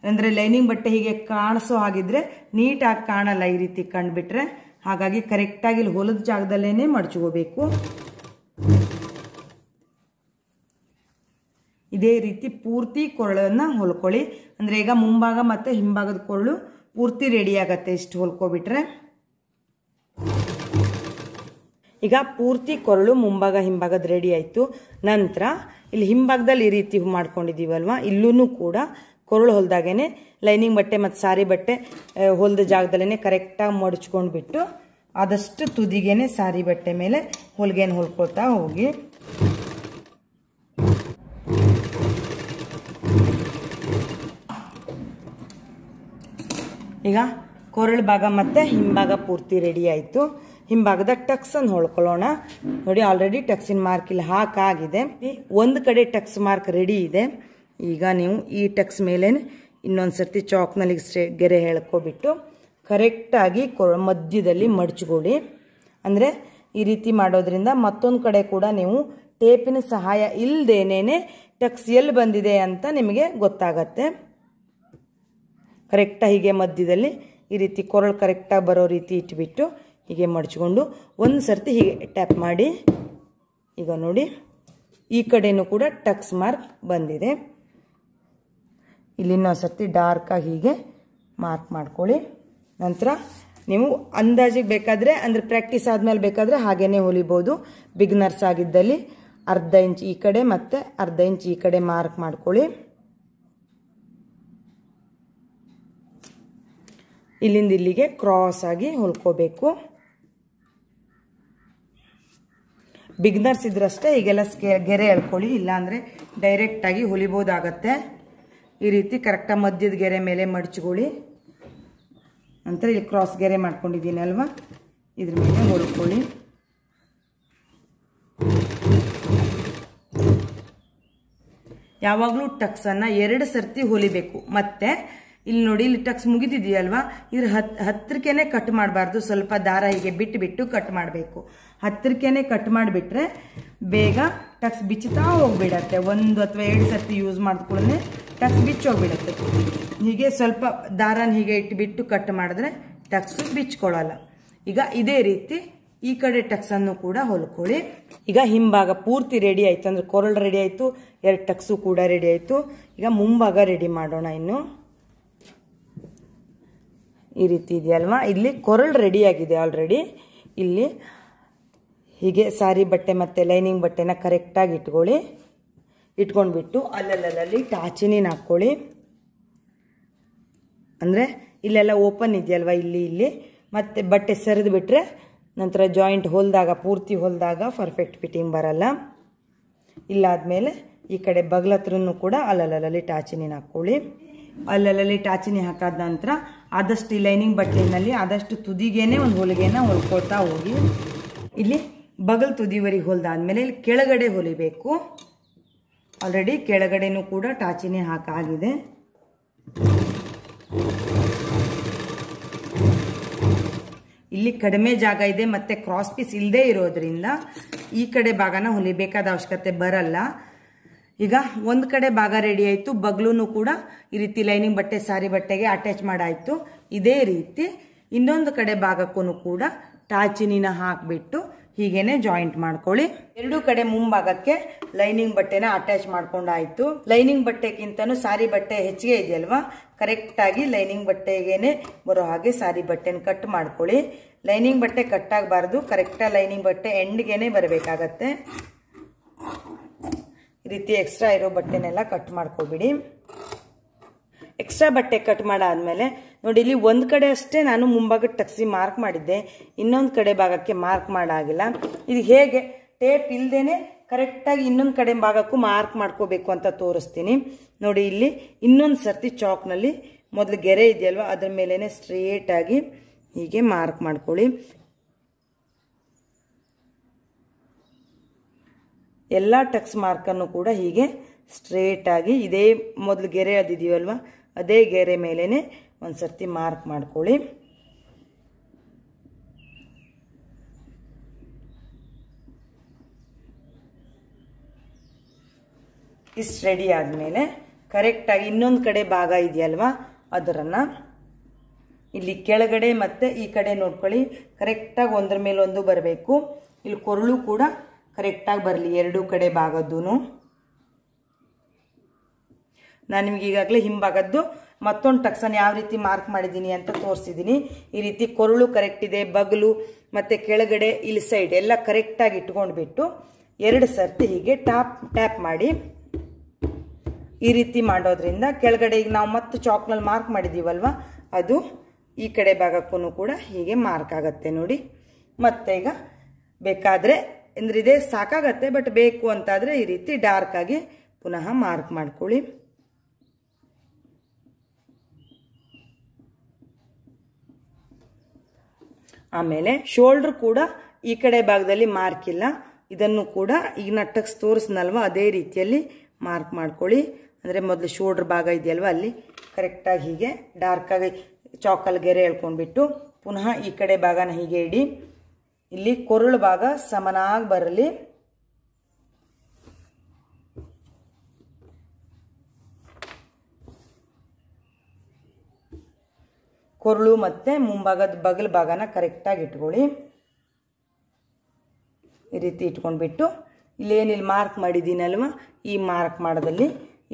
ಅಂದರೆ ಲೈನಿಂಗ್ ಬಟ್ಟೆ ಹೀಗೆ ಕಾಣಿಸೋ ಹಾಗಿದ್ರೆ ನೀಟಾಗಿ ಕಾಣಲ್ಲ ಈ ರೀತಿ ಕಂಡುಬಿಟ್ರೆ. ಹಾಗಾಗಿ ಕರೆಕ್ಟಾಗಿ ಇಲ್ಲಿ ಹೊಲದ ಜಾಗದಲ್ಲೇ ಮಡ್ಚ್ಕೋಬೇಕು. ಇದೇ ರೀತಿ ಪೂರ್ತಿ ಕೊರಳನ್ನು ಹೊಲ್ಕೊಳ್ಳಿ. ಅಂದರೆ ಈಗ ಮುಂಭಾಗ ಮತ್ತು ಹಿಂಭಾಗದ ಕೊರಳು ಪೂರ್ತಿ ರೆಡಿ ಆಗತ್ತೆ ಇಷ್ಟು ಹೊಲ್ಕೊಬಿಟ್ರೆ. ಈಗ ಪೂರ್ತಿ ಕೊರಳು ಮುಂಭಾಗ ಹಿಂಭಾಗದ ರೆಡಿ ಆಯಿತು. ನಂತರ ಇಲ್ಲಿ ಹಿಂಭಾಗದಲ್ಲಿ ಈ ರೀತಿ ಮಾಡ್ಕೊಂಡಿದ್ದೀವಲ್ವ? ಇಲ್ಲೂ ಕೂಡ ಕೊರಳು ಹೊಲ್ದಾಗೇನೆ ಲೈನಿಂಗ್ ಬಟ್ಟೆ ಮತ್ತು ಸಾರಿ ಬಟ್ಟೆ ಹೊಲ್ದ ಜಾಗದಲ್ಲೇ ಕರೆಕ್ಟಾಗಿ ಮಡಚ್ಕೊಂಡು ಬಿಟ್ಟು ಆದಷ್ಟು ತುದಿಗೇನೆ ಸಾರಿ ಬಟ್ಟೆ ಮೇಲೆ ಹೊಲಿಗೆನ ಹೊಲ್ಕೊಳ್ತಾ ಹೋಗಿ. ಈಗ ಕೊರಳು ಭಾಗ ಮತ್ತು ಹಿಂಭಾಗ ಪೂರ್ತಿ ರೆಡಿ ಆಯಿತು. ಹಿಂಭಾಗದ ಟಕ್ಸನ್ನು ಹೊಳ್ಕೊಳ್ಳೋಣ. ನೋಡಿ, ಆಲ್ರೆಡಿ ಟಕ್ಸಿನ ಮಾರ್ಕ್ ಇಲ್ಲಿ ಹಾಕಾಗಿದೆ ಒಂದು ಕಡೆ ಟಕ್ಸ್ ಮಾರ್ಕ್ ರೆಡಿ ಇದೆ. ಈಗ ನೀವು ಈ ಟೆಕ್ಸ್ ಮೇಲೆ ಇನ್ನೊಂದು ಸರ್ತಿ ಚಾಕ್ನಲ್ಲಿ ಸ್ಟ್ರೇ ಗೆರೆ ಹೇಳ್ಕೊಬಿಟ್ಟು ಕರೆಕ್ಟಾಗಿ ಕೊ ಮಧ್ಯದಲ್ಲಿ ಮಡ್ಚಿಕೊಡಿ ಅಂದರೆ ಈ ರೀತಿ ಮಾಡೋದ್ರಿಂದ ಮತ್ತೊಂದು ಕಡೆ ಕೂಡ ನೀವು ಟೇಪಿನ ಸಹಾಯ ಇಲ್ಲದೇನೆ ಟಕ್ಸ್ ಎಲ್ಲಿ ಬಂದಿದೆ ಅಂತ ನಿಮಗೆ ಗೊತ್ತಾಗತ್ತೆ. ಕರೆಕ್ಟಾಗಿ ಹೀಗೆ ಮಧ್ಯದಲ್ಲಿ ಈ ರೀತಿ ಕೊರಳು ಕರೆಕ್ಟಾಗಿ ಬರೋ ರೀತಿ ಇಟ್ಬಿಟ್ಟು ಹೀಗೆ ಮಡ್ಚ್ಕೊಂಡು ಒಂದು ಸರ್ತಿ ಹೀಗೆ ಟ್ಯಾಪ್ ಮಾಡಿ. ಈಗ ನೋಡಿ, ಈ ಕಡೆಯೂ ಕೂಡ ಟಕ್ಸ್ ಮಾರ್ಕ್ ಬಂದಿದೆ. ಇಲ್ಲಿ ಇನ್ನೊಂದು ಸರ್ತಿ ಡಾರ್ಕಾಗಿ ಹೀಗೆ ಮಾರ್ಕ್ ಮಾಡ್ಕೊಳ್ಳಿ. ನಂತರ ನೀವು ಅಂದಾಜಿಗೆ ಬೇಕಾದರೆ, ಅಂದರೆ ಪ್ರಾಕ್ಟೀಸ್ ಆದಮೇಲೆ ಬೇಕಾದರೆ ಹಾಗೇ ಹೊಲಿಬೋದು. ಬಿಗ್ನರ್ಸ್ ಆಗಿದ್ದಲ್ಲಿ ಅರ್ಧ ಇಂಚ್ ಈ ಕಡೆ ಮತ್ತು ಅರ್ಧ ಇಂಚ್ ಈ ಕಡೆ ಮಾರ್ಕ್ ಮಾಡ್ಕೊಳ್ಳಿ. ಇಲ್ಲಿಂದ ಇಲ್ಲಿಗೆ ಕ್ರಾಸ್ ಆಗಿ ಹೊಲ್ಕೋಬೇಕು. ಬಿಗ್ನರ್ಸ್ ಇದ್ರಷ್ಟೇ ಈಗೆಲ್ಲ ಸ್ಕೆ ಗೆರೆ ಎಳ್ಕೊಳ್ಳಿ ಇಲ್ಲಾಂದರೆ ಡೈರೆಕ್ಟಾಗಿ ಹೊಲಿಬೋದಾಗತ್ತೆ. ಈ ರೀತಿ ಕರೆಕ್ಟಾಗಿ ಮಧ್ಯದ ಗೆರೆ ಮೇಲೆ ಮಡ್ಚ್ಕೊಳ್ಳಿ. ನಂತರ ಇಲ್ಲಿ ಕ್ರಾಸ್ ಗೆರೆ ಮಾಡ್ಕೊಂಡಿದ್ದೀನಿ ಅಲ್ವಾ? ಇದ್ರ ಮೇಲೆ ಹೊಲ್ಕೊಳ್ಳಿ ಯಾವಾಗಲೂ ಟಕ್ಸನ್ನು ಎರಡು ಸರ್ತಿ ಹೊಲಿಬೇಕು. ಮತ್ತೆ ಇಲ್ಲಿ ನೋಡಿ, ಇಲ್ಲಿ ಟಕ್ಸ್ ಮುಗಿದಿದೆಯಲ್ವಾ? ಇದ್ರ ಹತ್ ಕಟ್ ಮಾಡಬಾರ್ದು. ಸ್ವಲ್ಪ ದಾರ ಹೀಗೆ ಬಿಟ್ಟು ಬಿಟ್ಟು ಕಟ್ ಮಾಡಬೇಕು. ಹತ್ತಿರಕ್ಕೇನೆ ಕಟ್ ಮಾಡಿಬಿಟ್ರೆ ಬೇಗ ಟಕ್ಸ್ ಬಿಚ್ಚುತ್ತಾ ಹೋಗ್ಬಿಡತ್ತೆ. ಒಂದು ಅಥವಾ ಎರಡು ಸರ್ತಿ ಯೂಸ್ ಮಾಡಿದ್ಕೊಳ್ಳೆ ಟಕ್ಸ್ ಬಿಚ್ಚೋಗ್ಬಿಡತ್ತೆ ಹೀಗೆ ಸ್ವಲ್ಪ ದಾರನ ಹೀಗೆ ಇಟ್ಟುಬಿಟ್ಟು ಕಟ್ ಮಾಡಿದ್ರೆ ಟಕ್ಸ್ ಬಿಚ್ಕೊಳ್ಳಲ್ಲ. ಈಗ ಇದೇ ರೀತಿ ಈ ಕಡೆ ಟಕ್ಸನ್ನು ಕೂಡ ಹೊಲ್ಕೊಳ್ಳಿ. ಈಗ ಹಿಂಭಾಗ ಪೂರ್ತಿ ರೆಡಿ ಆಯಿತು ಅಂದರೆ ಕೊರಳು ರೆಡಿ ಆಯಿತು, ಎರಡು ಟಕ್ಸು ಕೂಡ ರೆಡಿ ಆಯಿತು. ಈಗ ಮುಂಭಾಗ ರೆಡಿ ಮಾಡೋಣ ಇನ್ನು. ಈ ರೀತಿ ಇದೆಯಲ್ವಾ? ಇಲ್ಲಿ ಕೊರಳು ರೆಡಿಯಾಗಿದೆ ಆಲ್ರೆಡಿ ಇಲ್ಲಿ ಹೀಗೆ ಸಾರಿ ಬಟ್ಟೆ ಮತ್ತು ಲೈನಿಂಗ್ ಬಟ್ಟೆನ ಕರೆಕ್ಟಾಗಿ ಇಟ್ಕೊಳ್ಳಿ. ಇಟ್ಕೊಂಡ್ಬಿಟ್ಟು ಅಲ್ಲಲ್ಲಲ್ಲಿ ಟಾಚಿನ ಹಾಕ್ಕೊಳ್ಳಿ ಅಂದರೆ ಇಲ್ಲೆಲ್ಲ ಓಪನ್ ಇದೆಯಲ್ವ? ಇಲ್ಲಿ ಇಲ್ಲಿ. ಮತ್ತೆ ಬಟ್ಟೆ ಸರಿದು ಬಿಟ್ಟರೆ ನಂತರ ಜಾಯಿಂಟ್ ಹೊಲ್ದಾಗ, ಪೂರ್ತಿ ಹೊಲಿದಾಗ ಪರ್ಫೆಕ್ಟ್ ಫಿಟ್ಟಿಂಗ್ ಬರಲ್ಲ. ಇಲ್ಲಾದಮೇಲೆ ಈ ಕಡೆ ಬಗ್ಲತ್ರೂ ಕೂಡ ಅಲ್ಲಲ್ಲಲ್ಲಿ ಟಾಚಿನಿನ ಹಾಕ್ಕೊಳ್ಳಿ ಅಲ್ಲಲ್ಲಲ್ಲಿ ಟಾಚಿನಿ ಹಾಕಾದ ನಂತರ ಆದಷ್ಟು ಲೈನಿಂಗ್ ಬಟ್ಟೆನಲ್ಲಿ ಆದಷ್ಟು ತುದಿಗೇನೆ ಒಂದು ಹೊಲಿಗೆನ ಹೊಲ್ಕೊಳ್ತಾ ಹೋಗಿ. ಇಲ್ಲಿ ಬಗಲ್ ತುದಿವರೆಗೆ ಹೊಲ್ದಾದ್ಮೇಲೆ ಇಲ್ಲಿ ಕೆಳಗಡೆ ಹೊಲಿಬೇಕು. ಆಲ್ರೆಡಿ ಕೆಳಗಡೆನೂ ಕೂಡ ಟಾಚಿನೇ ಹಾಕಾಗಿದೆ. ಇಲ್ಲಿ ಕಡಿಮೆ ಜಾಗ ಇದೆ, ಮತ್ತೆ ಕ್ರಾಸ್ ಪೀಸ್ ಇಲ್ಲದೆ ಇರೋದ್ರಿಂದ ಈ ಕಡೆ ಭಾಗನ ಹೊಲಿಬೇಕಾದ ಅವಶ್ಯಕತೆ ಬರಲ್ಲ. ಈಗ ಒಂದು ಕಡೆ ಭಾಗ ರೆಡಿ ಆಯಿತು ಬಗ್ಲೂ ಕೂಡ ಈ ರೀತಿ ಲೈನಿಂಗ್ ಬಟ್ಟೆ, ಸಾರಿ ಬಟ್ಟೆಗೆ ಅಟ್ಯಾಚ್ ಮಾಡಾಯಿತು. ಇದೇ ರೀತಿ ಇನ್ನೊಂದು ಕಡೆ ಭಾಗಕ್ಕೂ ಕೂಡ ಟಾಚಿನಿನ ಹಾಕಿಬಿಟ್ಟು ಹೀಗೇನೆ ಜಾಯಿಂಟ್ ಮಾಡ್ಕೊಳ್ಳಿ. ಎರಡು ಕಡೆ ಮುಂಭಾಗಕ್ಕೆ ಲೈನಿಂಗ್ ಬಟ್ಟೆನ ಅಟ್ಯಾಚ್ ಮಾಡ್ಕೊಂಡಾಯ್ತು. ಲೈನಿಂಗ್ ಬಟ್ಟೆಗಿಂತನೂ ಸಾರಿ ಬಟ್ಟೆ ಹೆಚ್ಚಿಗೆ ಇದೆಯಲ್ವಾ? ಕರೆಕ್ಟಾಗಿ ಲೈನಿಂಗ್ ಬಟ್ಟೆಗೇನೆ ಬರೋ ಹಾಗೆ ಸಾರಿ ಬಟ್ಟೆನ ಕಟ್ ಮಾಡ್ಕೊಳ್ಳಿ. ಲೈನಿಂಗ್ ಬಟ್ಟೆ ಕಟ್ ಆಗಬಾರ್ದು. ಕರೆಕ್ಟಾಗಿ ಲೈನಿಂಗ್ ಬಟ್ಟೆ ಎಂಡ್ಗೆನೆ ಬರಬೇಕಾಗತ್ತೆ. ರೀತಿ ಎಕ್ಸ್ಟ್ರಾ ಇರೋ ಬಟ್ಟೆನೆಲ್ಲ ಕಟ್ ಮಾಡ್ಕೊಬಿಡಿ. ಎಕ್ಸ್ಟ್ರಾ ಬಟ್ಟೆ ಕಟ್ ಮಾಡಾದ್ಮೇಲೆ ನೋಡಿ ಇಲ್ಲಿ ಒಂದು ಕಡೆ ಅಷ್ಟೇ ನಾನು ಮುಂಭಾಗ ಟಕ್ಸಿ ಮಾರ್ಕ್ ಮಾಡಿದ್ದೆ. ಇನ್ನೊಂದು ಕಡೆ ಭಾಗಕ್ಕೆ ಮಾರ್ಕ್ ಮಾಡಾಗಿಲ್ಲ. ಇದು ಹೇಗೆ? ಟೇಪ್ ಇಲ್ದೇನೆ ಕರೆಕ್ಟಾಗಿ ಇನ್ನೊಂದು ಕಡೆ ಭಾಗಕ್ಕೂ ಮಾರ್ಕ್ ಮಾಡ್ಕೋಬೇಕು ಅಂತ ತೋರಿಸ್ತೀನಿ. ನೋಡಿ ಇಲ್ಲಿ ಇನ್ನೊಂದು ಸರ್ತಿ ಚಾಕ್ನಲ್ಲಿ ಮೊದಲು ಗೆರೆ ಇದೆಯಲ್ವ? ಅದ್ರ ಮೇಲೇ ಸ್ಟ್ರೇಟಾಗಿ ಹೀಗೆ ಮಾರ್ಕ್ ಮಾಡ್ಕೊಳ್ಳಿ. ಎಲ್ಲ ಟಕ್ಸ್ ಮಾರ್ಕನ್ನು ಕೂಡ ಹೀಗೆ ಸ್ಟ್ರೇಟಾಗಿ ಇದೇ ಮೊದಲು ಗೆರೆ ಅದಿದ್ದೀವಲ್ವ ಅದೇ ಗೆರೆ ಮೇಲೇ ಒಂದು ಸರ್ತಿ ಮಾರ್ಕ್ ಮಾಡ್ಕೊಳ್ಳಿ. ಇಷ್ಟು ರೆಡಿ ಆದಮೇಲೆ ಕರೆಕ್ಟಾಗಿ ಇನ್ನೊಂದು ಕಡೆ ಭಾಗ ಇದೆಯಲ್ವಾ? ಅದರನ್ನು ಇಲ್ಲಿ ಕೆಳಗಡೆ ಮತ್ತು ಈ ಕಡೆ ನೋಡ್ಕೊಳ್ಳಿ. ಕರೆಕ್ಟಾಗಿ ಒಂದ್ರ ಮೇಲೊಂದು ಬರಬೇಕು. ಇಲ್ಲಿ ಕೊರಳು ಕೂಡ ಕರೆಕ್ಟಾಗಿ ಬರಲಿ. ಎರಡೂ ಕಡೆ ಭಾಗದ್ದು ನಾನು ನಿಮ್ಗೆ ಈಗಾಗಲೇ ಹಿಂಭಾಗದ್ದು ಮತ್ತೊಂದು ಟಕ್ಸನ್ ಯಾವ ರೀತಿ ಮಾರ್ಕ್ ಮಾಡಿದ್ದೀನಿ ಅಂತ ತೋರಿಸಿದ್ದೀನಿ ಈ ರೀತಿ ಕೊರಳು ಕರೆಕ್ಟ್ ಇದೆ, ಬಗಲು, ಮತ್ತು ಕೆಳಗಡೆ ಇಲ್ಲಿ ಸೈಡ್ ಎಲ್ಲ ಕರೆಕ್ಟಾಗಿ ಇಟ್ಕೊಂಡ್ಬಿಟ್ಟು ಎರಡು ಸರ್ತಿ ಹೀಗೆ ಟ್ಯಾಪ್ ಟ್ಯಾಪ್ ಮಾಡಿ ಈ ರೀತಿ ಮಾಡೋದ್ರಿಂದ ಕೆಳಗಡೆ ಈಗ ನಾವು ಮತ್ತೆ ಚಾಕ್ನಲ್ಲಿ ಮಾರ್ಕ್ ಮಾಡಿದ್ದೀವಲ್ವ ಅದು ಈ ಕಡೆ ಭಾಗಕ್ಕೂ ಕೂಡ ಹೀಗೆ ಮಾರ್ಕ್ ಆಗುತ್ತೆ ನೋಡಿ. ಮತ್ತೆ ಈಗ ಬೇಕಾದರೆ ಅಂದ್ರೆ ಇದೇ ಸಾಕಾಗತ್ತೆ ಬಟ್ ಬೇಕು ಅಂತಾದರೆ ಈ ರೀತಿ ಡಾರ್ಕ್ ಆಗಿ ಪುನಃ ಮಾರ್ಕ್ ಮಾಡ್ಕೊಳ್ಳಿ. ಆಮೇಲೆ ಶೋಲ್ಡ್ರ್ ಕೂಡ ಈ ಕಡೆ ಭಾಗದಲ್ಲಿ ಮಾರ್ಕ್ ಇಲ್ಲ. ಇದನ್ನು ಕೂಡ ಈಗ ನಟ್ಟಕ್ಕೆ ತೋರಿಸ್ನಲ್ವ? ಅದೇ ರೀತಿಯಲ್ಲಿ ಮಾರ್ಕ್ ಮಾಡ್ಕೊಳ್ಳಿ. ಅಂದರೆ ಮೊದಲು ಶೋಲ್ಡ್ರ್ ಭಾಗ ಇದೆಯಲ್ವ? ಅಲ್ಲಿ ಕರೆಕ್ಟಾಗಿ ಹೀಗೆ ಡಾರ್ಕಾಗಿ ಚಾಕಲ್ ಗೆರೆ ಎಳ್ಕೊಂಡ್ಬಿಟ್ಟು ಪುನಃ ಈ ಕಡೆ ಭಾಗನ ಹೀಗೆ ಇಡಿ. ಇಲ್ಲಿ ಕೊರಳು ಭಾಗ ಸಮನಾಗಿ ಬರಲಿ. ಕೊರಳು ಮತ್ತು ಮುಂಭಾಗದ ಬಗಲ್ ಭಾಗನ ಕರೆಕ್ಟಾಗಿ ಇಟ್ಕೊಳ್ಳಿ. ಈ ರೀತಿ ಇಟ್ಕೊಂಡ್ಬಿಟ್ಟು ಇಲ್ಲೇನಿಲ್ಲಿ ಮಾರ್ಕ್ ಮಾಡಿದ್ದೀನಲ್ವ? ಈ ಮಾರ್ಕ್ ಮಾಡೋದಲ್ಲಿ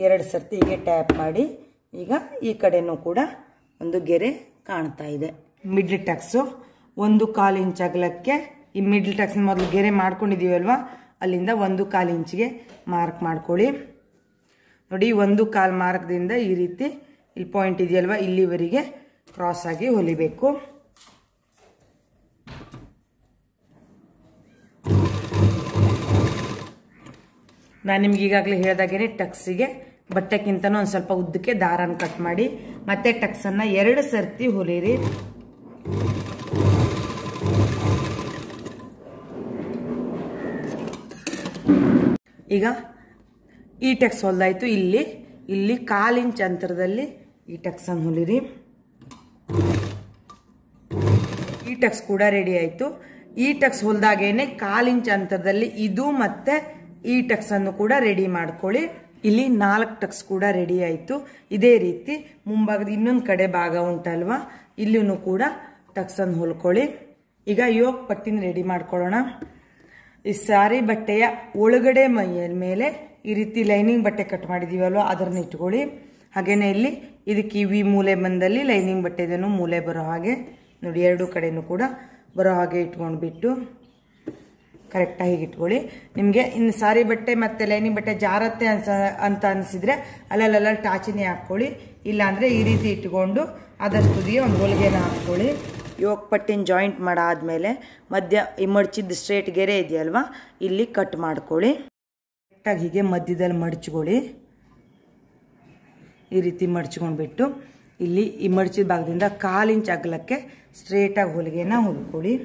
ಎರಡು ಸರ್ತಿ ಹೀಗೆ ಟ್ಯಾಪ್ ಮಾಡಿ ಈಗ ಈ ಕಡೆನೂ ಕೂಡ ಒಂದು ಗೆರೆ ಕಾಣ್ತಾ ಇದೆ. ಮಿಡ್ಲ್ ಟ್ಯಾಕ್ಸು ಒಂದು ಕಾಲು ಇಂಚ್ ಅಗಲಕ್ಕೆ ಈ ಮಿಡ್ಲ್ ಟ್ಯಾಕ್ಸ್ ಮೊದಲು ಗೆರೆ ಮಾಡ್ಕೊಂಡಿದ್ದೀವಲ್ವ ಅಲ್ಲಿಂದ ಒಂದು ಕಾಲು ಇಂಚಿಗೆ ಮಾರ್ಕ್ ಮಾಡ್ಕೊಳ್ಳಿ. ನೋಡಿ, ಒಂದು ಕಾಲು ಮಾರ್ಕ್ದಿಂದ ಈ ರೀತಿ ಇಲ್ಲಿ ಪಾಯಿಂಟ್ ಇದೆಯಲ್ವ? ಇಲ್ಲಿವರೆಗೆ ಕ್ರಾಸ್ ಆಗಿ ಹೊಲಿಬೇಕು. ನಾನು ನಿಮ್ಗೆ ಈಗಾಗಲೇ ಹೇಳ್ದಾಗೇನೆ ಟಕ್ಸಿಗೆ ಬಟ್ಟೆಕ್ಕಿಂತನೂ ಒಂದು ಸ್ವಲ್ಪ ಉದ್ದಕ್ಕೆ ದಾರನ ಕಟ್ ಮಾಡಿ, ಮತ್ತೆ ಟಕ್ಸನ್ನು ಎರಡು ಸರ್ತಿ ಹೊಲಿರಿ. ಈಗ ಈ ಟೆಕ್ಸ್ ಹೊಲ್ದಾಯ್ತು. ಇಲ್ಲಿ ಇಲ್ಲಿ ಕಾಲು ಇಂಚ್ ಅಂತರದಲ್ಲಿ ಈ ಟೆಕ್ಸನ್ನು ಹೊಲಿರಿ. ಈ ಟೆಕ್ಸ್ ಕೂಡ ರೆಡಿ ಆಯಿತು. ಈ ಟೆಕ್ಸ್ ಹೊಲ್ದಾಗೇನೆ ಕಾಲು ಇಂಚ್ ಅಂತರದಲ್ಲಿ ಇದು ಮತ್ತೆ ಈ ಟೆಕ್ಸನ್ನು ಕೂಡ ರೆಡಿ ಮಾಡ್ಕೊಳ್ಳಿ. ಇಲ್ಲಿ ನಾಲ್ಕು ಟಕ್ಸ್ ಕೂಡ ರೆಡಿ ಆಯಿತು. ಇದೇ ರೀತಿ ಮುಂಭಾಗದ ಇನ್ನೊಂದು ಕಡೆ ಭಾಗ ಉಂಟಲ್ವಾ? ಇಲ್ಲೂ ಕೂಡ ಟಕ್ಸನ್ನು ಹೊಲ್ಕೊಳ್ಳಿ. ಈಗ ಯೋಗ ಪಟ್ಟಿನ ರೆಡಿ ಮಾಡ್ಕೊಳ್ಳೋಣ. ಈ ಸಾರಿ ಬಟ್ಟೆಯ ಒಳಗಡೆ ಮೈಯ ಮೇಲೆ ಈ ರೀತಿ ಲೈನಿಂಗ್ ಬಟ್ಟೆ ಕಟ್ ಮಾಡಿದ್ದೀವಲ್ವ ಅದನ್ನ ಇಟ್ಕೊಳ್ಳಿ. ಹಾಗೇನೆ ಇಲ್ಲಿ ಇದಕ್ಕೆ ವಿ ಮೂಲೆ ಬಂದಲ್ಲಿ ಲೈನಿಂಗ್ ಬಟ್ಟೆದೇನು ಮೂಲೆ ಬರೋ ಹಾಗೆ, ನೋಡಿ ಎರಡು ಕಡೆಯೂ ಕೂಡ ಬರೋ ಹಾಗೆ ಇಟ್ಕೊಂಡ್ಬಿಟ್ಟು ಕರೆಕ್ಟಾಗಿ ಇಟ್ಕೊಳ್ಳಿ. ನಿಮಗೆ ಇನ್ನು ಸಾರಿ ಬಟ್ಟೆ ಮತ್ತು ಲೈನಿಂಗ್ ಬಟ್ಟೆ ಜಾರತ್ತೆ ಅನ್ಸ, ಅಂತ ಅನಿಸಿದರೆ ಅಲ್ಲಲ್ಲ ಟಾಚಿನೇ ಹಾಕ್ಕೊಳ್ಳಿ. ಇಲ್ಲಾಂದರೆ ಈ ರೀತಿ ಇಟ್ಕೊಂಡು ಅದಷ್ಟು ತುದಿಗೆ ಒಂದು ಹೊಲಿಗೆನ ಹಾಕ್ಕೊಳ್ಳಿ. ಯೋಗ ಪಟ್ಟಿನ ಜಾಯಿಂಟ್ ಮಾಡಾದ್ಮೇಲೆ ಮಧ್ಯ ಈ ಮಡ್ಚಿದ ಸ್ಟ್ರೇಟ್ ಗೆರೆ ಇದೆಯಲ್ವ? ಇಲ್ಲಿ ಕಟ್ ಮಾಡ್ಕೊಳ್ಳಿ. ಕರೆಕ್ಟಾಗಿ ಹೀಗೆ ಮಧ್ಯದಲ್ಲಿ ಮಡ್ಚ್ಕೊಳ್ಳಿ. ಈ ರೀತಿ ಮಡ್ಚ್ಕೊಂಡ್ಬಿಟ್ಟು ಇಲ್ಲಿ ಈ ಮಡ್ಚಿದ ಭಾಗದಿಂದ ಕಾಲು ಇಂಚ್ ಅಗಲಕ್ಕೆ ಸ್ಟ್ರೇಟಾಗಿ ಹೊಲಿಗೆನ ಹೊಲ್ಕೊಳ್ಳಿ.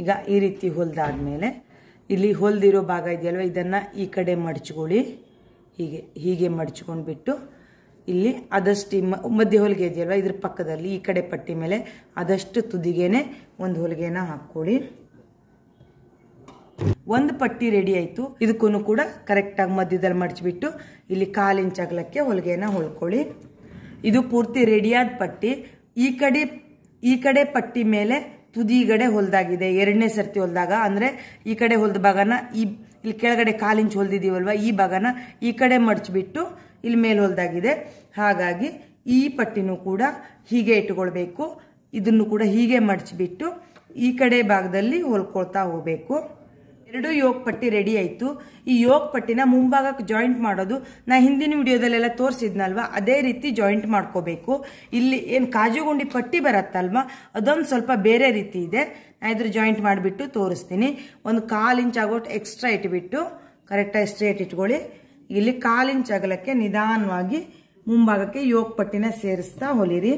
ಈಗ ಈ ರೀತಿ ಹೊಲ್ದಾದ್ಮೇಲೆ ಇಲ್ಲಿ ಹೊಲ್ದಿರೋ ಭಾಗ ಇದೆಯಲ್ವ? ಇದನ್ನು ಈ ಕಡೆ ಮಡ್ಚ್ಕೊಳ್ಳಿ. ಹೀಗೆ ಹೀಗೆ ಮಡ್ಚ್ಕೊಂಡ್ಬಿಟ್ಟು ಇಲ್ಲಿ ಆದಷ್ಟು ಮಧ್ಯೆ ಹೊಲಿಗೆ ಇದೆಯಲ್ವ? ಇದ್ರ ಪಕ್ಕದಲ್ಲಿ ಈ ಕಡೆ ಪಟ್ಟಿ ಮೇಲೆ ಆದಷ್ಟು ತುದಿಗೇನೆ ಒಂದು ಹೊಲಿಗೆನ ಹಾಕ್ಕೊಳ್ಳಿ. ಒಂದು ಪಟ್ಟಿ ರೆಡಿ ಆಯಿತು. ಇದಕ್ಕೂ ಕೂಡ ಕರೆಕ್ಟಾಗಿ ಮಧ್ಯದಲ್ಲಿ ಮಡಚಿಬಿಟ್ಟು ಇಲ್ಲಿ ಕಾಲು ಇಂಚ್ ಅಗಲಕ್ಕೆ ಹೊಲಿಗೆನ ಹೊಲ್ಕೊಳ್ಳಿ. ಇದು ಪೂರ್ತಿ ರೆಡಿಯಾದ ಪಟ್ಟಿ. ಈ ಕಡೆ ಈ ಕಡೆ ಪಟ್ಟಿ ಮೇಲೆ ತುದಿಗಡೆ ಹೊಲ್ದಾಗಿದೆ, ಎರಡನೇ ಸರ್ತಿ ಹೊಲ್ದಾಗ. ಅಂದರೆ ಈ ಕಡೆ ಹೊಲ್ದ ಭಾಗನ ಈ, ಇಲ್ಲಿ ಕೆಳಗಡೆ ಕಾಲಿಂಚ್ ಹೊಲ್ದಿದ್ದೀವಲ್ವ, ಈ ಭಾಗನ ಈ ಕಡೆ ಮಡಚಿಬಿಟ್ಟು ಇಲ್ಲಿ ಮೇಲೆ ಹೊಲ್ದಾಗಿದೆ. ಹಾಗಾಗಿ ಈ ಪಟ್ಟಿನೂ ಕೂಡ ಹೀಗೆ ಇಟ್ಕೊಳ್ಬೇಕು. ಇದನ್ನು ಕೂಡ ಹೀಗೆ ಮಡಚಿಬಿಟ್ಟು ಈ ಕಡೆ ಭಾಗದಲ್ಲಿ ಹೊಲ್ಕೊಳ್ತಾ ಹೋಗಬೇಕು. ಎರಡು ಯೋಗ ಪಟ್ಟಿ ರೆಡಿ ಆಯಿತು. ಈ ಯೋಗ ಪಟ್ಟಿನ ಮುಂಭಾಗಕ್ಕೆ ಜಾಯಿಂಟ್ ಮಾಡೋದು ನಾ ಹಿಂದಿನ ವಿಡಿಯೋದಲ್ಲೆಲ್ಲ ತೋರಿಸಿದ್ನಲ್ವಾ? ಅದೇ ರೀತಿ ಜಾಯಿಂಟ್ ಮಾಡ್ಕೋಬೇಕು. ಇಲ್ಲಿ ಏನು ಕಾಜುಗುಂಡಿ ಪಟ್ಟಿ ಬರತ್ತಲ್ವ? ಅದೊಂದು ಸ್ವಲ್ಪ ಬೇರೆ ರೀತಿ ಇದೆ. ನಾ ಇದ್ರ ಜಾಯಿಂಟ್ ಮಾಡಿಬಿಟ್ಟು ತೋರಿಸ್ತೀನಿ. ಒಂದು ಕಾಲು ಇಂಚ್ ಆಗೋಟ್ಟು ಎಕ್ಸ್ಟ್ರಾ ಇಟ್ಬಿಟ್ಟು ಕರೆಕ್ಟಾಗಿ ಸ್ಟ್ರೇಟ್ ಇಟ್ಕೊಳ್ಳಿ. ಇಲ್ಲಿ ಕಾಲು ಇಂಚ್ ಅಗಲಕ್ಕೆ ನಿಧಾನವಾಗಿ ಮುಂಭಾಗಕ್ಕೆ ಯೋಗ ಪಟ್ಟಿನ ಸೇರಿಸ್ತಾ ಹೊಲಿರಿ.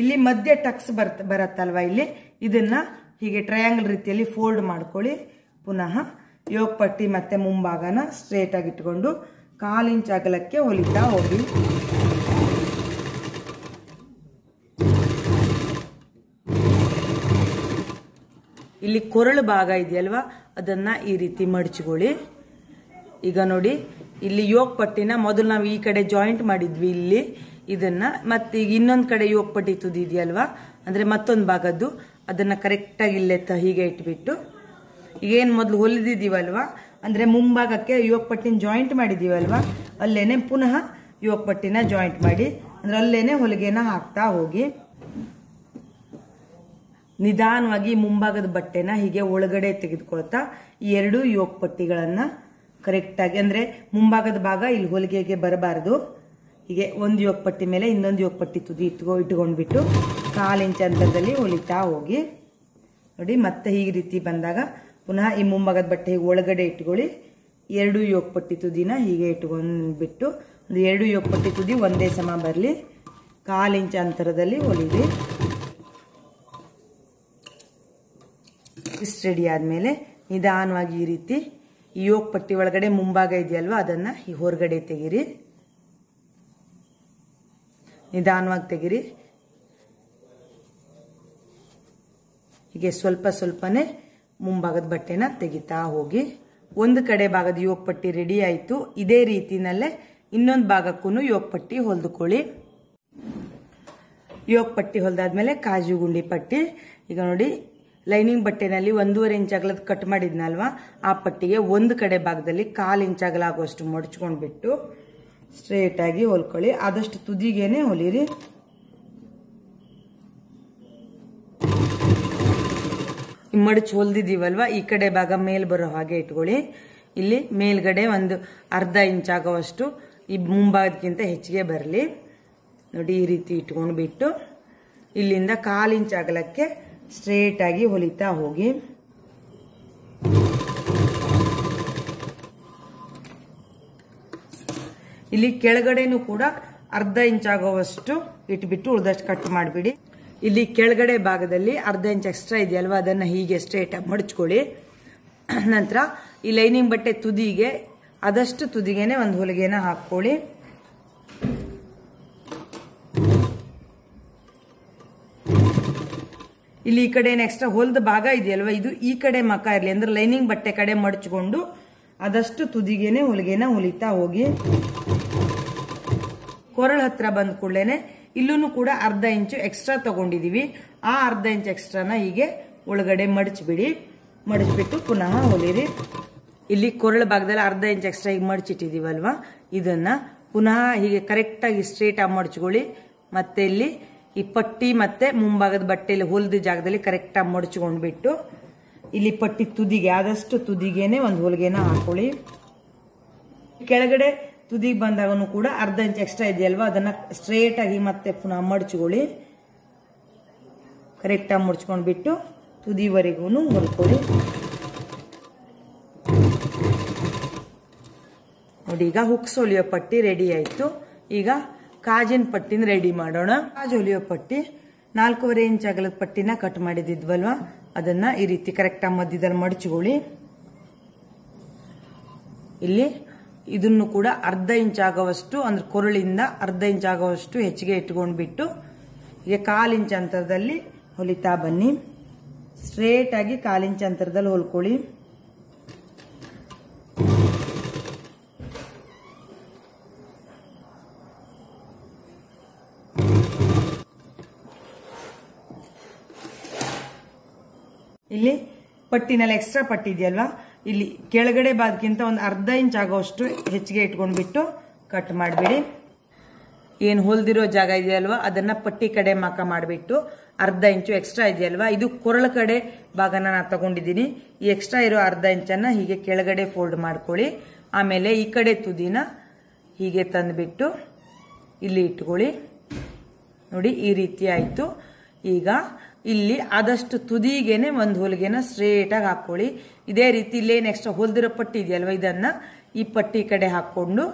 ಇಲ್ಲಿ ಮಧ್ಯೆ ಟಕ್ಸ್ ಬರ್ತ ಬರತ್ತಲ್ವ ಇಲ್ಲಿ? ಇದನ್ನ ಹೀಗೆ ಟ್ರಯಾಂಗಲ್ ರೀತಿಯಲ್ಲಿ ಫೋಲ್ಡ್ ಮಾಡ್ಕೊಳ್ಳಿ. ಪುನಃ ಯೋಗ ಪಟ್ಟಿ ಮತ್ತೆ ಮುಂಭಾಗನ ಸ್ಟ್ರೇಟ್ ಆಗಿ ಇಟ್ಕೊಂಡು ಕಾಲು ಇಂಚ್ ಅಗಲಕ್ಕೆ ಹೊಲಿತಾ ಹೋಗಿ. ಇಲ್ಲಿ ಕೊರಳು ಭಾಗ ಇದೆಯಲ್ವಾ? ಅದನ್ನ ಈ ರೀತಿ ಮಡಚ್ಕೊಳ್ಳಿ. ಈಗ ನೋಡಿ, ಇಲ್ಲಿ ಯೋಗ ಪಟ್ಟಿನ ಮೊದಲು ನಾವು ಈ ಕಡೆ ಜಾಯಿಂಟ್ ಮಾಡಿದ್ವಿ ಇಲ್ಲಿ. ಇದನ್ನ ಮತ್ತೆ ಈಗ ಇನ್ನೊಂದು ಕಡೆ ಯೋಗ ಪಟ್ಟಿ ತುದಿ ಇದೆಯಲ್ವಾ? ಅಂದ್ರೆ ಮತ್ತೊಂದು ಭಾಗದ್ದು. ಅದನ್ನ ಕರೆಕ್ಟಾಗಿ ಇಲ್ಲೇ ತ ಹೀಗೆ ಇಟ್ಬಿಟ್ಟು. ಈಗೇನು ಮೊದಲು ಹೊಲಿದಿದೀವಲ್ವಾ ಅಂದ್ರೆ ಮುಂಭಾಗಕ್ಕೆ ಯೋಗ ಪಟ್ಟಿನ ಜಾಯಿಂಟ್ ಮಾಡಿದೀವಲ್ವಾ ಅಲ್ಲೇನೆ ಪುನಃ ಯೋಗ ಪಟ್ಟಿನ ಜಾಯಿಂಟ್ ಮಾಡಿ. ಅಂದ್ರೆ ಅಲ್ಲೇನೆ ಹೊಲಿಗೆನ ಹಾಕ್ತಾ ಹೋಗಿ. ನಿಧಾನವಾಗಿ ಮುಂಭಾಗದ ಬಟ್ಟೆನ ಹೀಗೆ ಒಳಗಡೆ ತೆಗೆದುಕೊಳ್ತಾ ಈ ಎರಡು ಯೋಗ ಪಟ್ಟಿಗಳನ್ನ ಕರೆಕ್ಟಾಗಿ ಅಂದ್ರೆ ಮುಂಭಾಗದ ಭಾಗ ಇಲ್ಲಿ ಹೊಲಿಗೆಗೆ ಬರಬಾರ್ದು. ಹೀಗೆ ಒಂದು ಯೋಗ ಪಟ್ಟಿ ಮೇಲೆ ಇನ್ನೊಂದು ಯೋಗ ಪಟ್ಟಿ ತುದಿ ಇಟ್ಕೊ ಇಟ್ಕೊಂಡ್ಬಿಟ್ಟು ಕಾಲು ಅಂತರದಲ್ಲಿ ಹೊಲಿತಾ ಹೋಗಿ. ನೋಡಿ, ಮತ್ತೆ ಈ ರೀತಿ ಬಂದಾಗ ಪುನಃ ಈ ಮುಂಭಾಗದ ಬಟ್ಟೆ ಹೀಗೆ ಒಳಗಡೆ ಇಟ್ಕೊಳ್ಳಿ. ಎರಡು ಯೋಗ ಪಟ್ಟಿ ತುದಿನ ಹೀಗೆ ಇಟ್ಕೊಂಡ್ಬಿಟ್ಟು ಒಂದು ಎರಡು ಯೋಗ ಪಟ್ಟಿ ತುದಿ ಒಂದೇ ಸಮ ಬರಲಿ. ಕಾಲು ಇಂಚ್ ಅಂತರದಲ್ಲಿ ಹೊಲಿರಿ. ಇಷ್ಟು ರೆಡಿ ಆದಮೇಲೆ ನಿಧಾನವಾಗಿ ಈ ರೀತಿ ಯೋಗ ಪಟ್ಟಿ ಒಳಗಡೆ ಮುಂಭಾಗ ಇದೆಯಲ್ವ, ಅದನ್ನು ಈ ಹೊರಗಡೆ ತೆಗಿರಿ. ನಿಧಾನವಾಗಿ ತೆಗಿರಿ. ಹೀಗೆ ಸ್ವಲ್ಪ ಸ್ವಲ್ಪನೇ ಮುಂಭಾಗದ ಬಟ್ಟೆನ ತೆಗಿತಾ ಹೋಗಿ. ಒಂದು ಕಡೆ ಭಾಗದ ಯೋಗ ಪಟ್ಟಿ ರೆಡಿ ಆಯಿತು. ಇದೇ ರೀತಿನಲ್ಲೇ ಇನ್ನೊಂದು ಭಾಗಕ್ಕೂ ಯೋಗ ಪಟ್ಟಿ ಹೊಲ್ದುಕೊಳ್ಳಿ. ಯೋಗ ಪಟ್ಟಿ ಹೊಲ್ದಾದ್ಮೇಲೆ ಕಾಜು ಗುಂಡಿ ಪಟ್ಟಿ. ಈಗ ನೋಡಿ, ಲೈನಿಂಗ್ ಬಟ್ಟೆನಲ್ಲಿ ಒಂದೂವರೆ ಇಂಚ್ ಅಗಲದ ಕಟ್ ಮಾಡಿದ್ನಲ್ವಾ? ಆ ಪಟ್ಟಿಗೆ ಒಂದು ಕಡೆ ಭಾಗದಲ್ಲಿ ಕಾಲು ಇಂಚ್ ಅಗಲ ಆಗುವಷ್ಟು ಮಡಚ್ಕೊಂಡ್ಬಿಟ್ಟು ಸ್ಟ್ರೇಟ್ ಆಗಿ ಹೊಲ್ಕೊಳ್ಳಿ. ಆದಷ್ಟು ತುದಿಗೇನೆ ಹೊಲಿರಿ. ಮಡಚ್ ಹೊಲ್ದಿದೀವಲ್ವಾ ಈ ಕಡೆ ಭಾಗ ಮೇಲ್ ಬರೋ ಹಾಗೆ ಇಟ್ಕೊಳ್ಳಿ. ಇಲ್ಲಿ ಮೇಲ್ಗಡೆ ಒಂದು ಅರ್ಧ ಇಂಚ್ ಆಗೋವಷ್ಟು ಈ ಮುಂಭಾಗಕ್ಕಿಂತ ಹೆಚ್ಚಿಗೆ ಬರಲಿ. ನೋಡಿ, ಈ ರೀತಿ ಇಟ್ಕೊಂಡು ಬಿಟ್ಟು ಇಲ್ಲಿಂದ ಕಾಲು ಇಂಚ್ ಅಗಲಕ್ಕೆ ಸ್ಟ್ರೇಟ್ ಆಗಿ ಹೊಲಿತಾ ಹೋಗಿ. ಇಲ್ಲಿ ಕೆಳಗಡೆನೂ ಕೂಡ ಅರ್ಧ ಇಂಚ್ ಆಗೋವಷ್ಟು ಇಟ್ಬಿಟ್ಟು ಉಳ್ದಷ್ಟು ಕಟ್ ಮಾಡಿಬಿಡಿ. ಇಲ್ಲಿ ಕೆಳಗಡೆ ಭಾಗದಲ್ಲಿ ಅರ್ಧ ಇಂಚ್ ಎಕ್ಸ್ಟ್ರಾ ಇದೆಯಲ್ವಾ, ಅದನ್ನ ಹೀಗೆ ಸ್ಟ್ರೇಟ್ ಮಡಚ್ಕೊಳ್ಳಿ. ನಂತರ ಈ ಲೈನಿಂಗ್ ಬಟ್ಟೆ ತುದಿಗೆ, ಆದಷ್ಟು ತುದಿಗೆನೆ ಒಂದು ಹೊಲಿಗೆನ ಹಾಕ್ಕೊಳ್ಳಿ. ಇಲ್ಲಿ ಈ ಕಡೆ ಎಕ್ಸ್ಟ್ರಾ ಹೊಲ್ದ ಭಾಗ ಇದೆಯಲ್ವ, ಇದು ಈ ಕಡೆ ಮಕ ಇರಲಿ, ಅಂದ್ರೆ ಲೈನಿಂಗ್ ಬಟ್ಟೆ ಕಡೆ ಮಡಚ್ಕೊಂಡು ಆದಷ್ಟು ತುದಿಗೇನೆ ಹೊಲಿಗೆನ ಹೊಲಿತಾ ಹೋಗಿ ಕೊರಳ ಹತ್ರ ಬಂದ ಕೂಡಲೇನೆ ಇಲ್ಲೂ ಕೂಡ ಅರ್ಧ ಇಂಚು ಎಕ್ಸ್ಟ್ರಾ ತಗೊಂಡಿದೀವಿ. ಆ ಅರ್ಧ ಇಂಚ್ ಎಕ್ಸ್ಟ್ರಾನ ಹೀಗೆ ಒಳಗಡೆ ಮಡಚ್ಬಿಡಿ. ಮಡಚ್ಬಿಟ್ಟು ಪುನಃ ಹೊಲಿರಿ ಇಲ್ಲಿ ಕೊರಳ ಭಾಗದಲ್ಲಿ ಅರ್ಧ ಇಂಚ್ ಎಕ್ಸ್ಟ್ರಾ ಈಗ ಮಡಚಿಟ್ಟಿದೀವಲ್ವಾ? ಇದನ್ನ ಪುನಃ ಹೀಗೆ ಕರೆಕ್ಟಾಗಿ ಸ್ಟ್ರೇಟ್ ಆಗಿ ಮಡಚ್ಕೊಳ್ಳಿ. ಮತ್ತೆ ಇಲ್ಲಿ ಈ ಪಟ್ಟಿ ಮತ್ತೆ ಮುಂಭಾಗದ ಬಟ್ಟೆಯಲ್ಲಿ ಹೊಲಿದ ಜಾಗದಲ್ಲಿ ಕರೆಕ್ಟಾಗಿ ಮಡಚ್ಕೊಂಡ್ಬಿಟ್ಟು ಇಲ್ಲಿ ಪಟ್ಟಿ ತುದಿಗೆ, ಆದಷ್ಟು ತುದಿಗೆನೆ ಒಂದು ಹೊಲಿಗೆನ ಹಾಕೊಳ್ಳಿ. ಕೆಳಗಡೆ ತುದಿಗೆ ಬಂದಾಗ ಕೂಡ ಅರ್ಧ ಇಂಚ್ ಎಕ್ಸ್ಟ್ರಾ ಇದೆಯಲ್ವ? ಅದನ್ನ ಸ್ಟ್ರೇಟ್ ಆಗಿ ಮತ್ತೆ ಪುನಃ ಮಡಚ್ಕೊಳ್ಳಿ. ಕರೆಕ್ಟಾಗಿ ಮುಡ್ಚ್ಕೊಂಡ್ಬಿಟ್ಟು ತುದಿವರೆಗೂ ಹೊಲ್ಕೊಳ್ಳಿ ನೋಡಿ, ಈಗ ಹುಕ್ಸ್ ಹೊಲಿಯೋ ಪಟ್ಟಿ ರೆಡಿ ಆಯ್ತು. ಈಗ ಕಾಜಿನ ಪಟ್ಟಿನ ರೆಡಿ ಮಾಡೋಣ. ಕಾಜು ಹೊಲಿಯೋ ಪಟ್ಟಿ ನಾಲ್ಕೂವರೆ ಇಂಚ್ ಅಗಲದ ಪಟ್ಟಿನ ಕಟ್ ಮಾಡಿದಿದ್ವಲ್ವಾ ಅದನ್ನ ಈ ರೀತಿ ಕರೆಕ್ಟಾಗಿ ಮಧ್ಯದಲ್ಲಿ ಮಡಚಿಕೊಳ್ಳಿ. ಇಲ್ಲಿ ಇದನ್ನು ಕೂಡ ಅರ್ಧ ಇಂಚ್ ಆಗುವಷ್ಟು, ಅಂದ್ರೆ ಕೊರಳಿಂದ ಅರ್ಧ ಇಂಚ್ ಆಗುವಷ್ಟು ಹೆಚ್ಚಿಗೆ ಇಟ್ಕೊಂಡ್ಬಿಟ್ಟು, ಈಗ ಕಾಲು ಇಂಚ್ ಅಂತರದಲ್ಲಿ ಹೊಲಿತಾ ಬನ್ನಿ. ಸ್ಟ್ರೇಟ್ ಆಗಿ ಕಾಲು ಇಂಚ್ ಅಂತರದಲ್ಲಿ ಹೊಲ್ಕೊಳ್ಳಿ ಇಲ್ಲಿ ಪಟ್ಟಿನಲ್ಲಿ ಎಕ್ಸ್ಟ್ರಾ ಪಟ್ಟಿ ಇದೆಯಲ್ವಾ? ಇಲ್ಲಿ ಕೆಳಗಡೆ ಬಾದ್ಕಿಂತ ಒಂದು ಅರ್ಧ ಇಂಚ್ ಆಗೋಷ್ಟು ಹೆಚ್ಚಿಗೆ ಇಟ್ಕೊಂಡ್ಬಿಟ್ಟು ಕಟ್ ಮಾಡಿಬಿಡಿ. ಏನು ಹೊಲ್ದಿರೋ ಜಾಗ ಇದೆಯಲ್ವಾ? ಅದನ್ನು ಪಟ್ಟಿ ಕಡೆ ಮಾಕ ಮಾಡಿಬಿಟ್ಟು ಅರ್ಧ ಇಂಚು ಎಕ್ಸ್ಟ್ರಾ ಇದೆಯಲ್ವಾ? ಇದು ಕೊರಳ ಕಡೆ ಭಾಗನ ನಾನು ತಗೊಂಡಿದ್ದೀನಿ. ಈ ಎಕ್ಸ್ಟ್ರಾ ಇರೋ ಅರ್ಧ ಇಂಚನ್ನು ಹೀಗೆ ಕೆಳಗಡೆ ಫೋಲ್ಡ್ ಮಾಡ್ಕೊಳ್ಳಿ. ಆಮೇಲೆ ಈ ಕಡೆ ತುದಿನ ಹೀಗೆ ತಂದುಬಿಟ್ಟು ಇಲ್ಲಿ ಇಟ್ಕೊಳ್ಳಿ. ನೋಡಿ, ಈ ರೀತಿ ಆಯಿತು. ಈಗ ಇಲ್ಲಿ ಆದಷ್ಟು ತುದಿಗೆನೆ ಒಂದು ಹೊಲಿಗೆನ ಸ್ಟ್ರೇಟಾಗಿ ಆಗಿ ಹಾಕೊಳ್ಳಿ. ಇದೇ ರೀತಿ ಇಲ್ಲೇ ನೆಕ್ಸ್ಟ್ ಹೊಲ್ದಿರೋ ಪಟ್ಟಿ ಇದೆಯಲ್ವ? ಇದನ್ನ ಈ ಪಟ್ಟಿ ಕಡೆ ಹಾಕೊಂಡು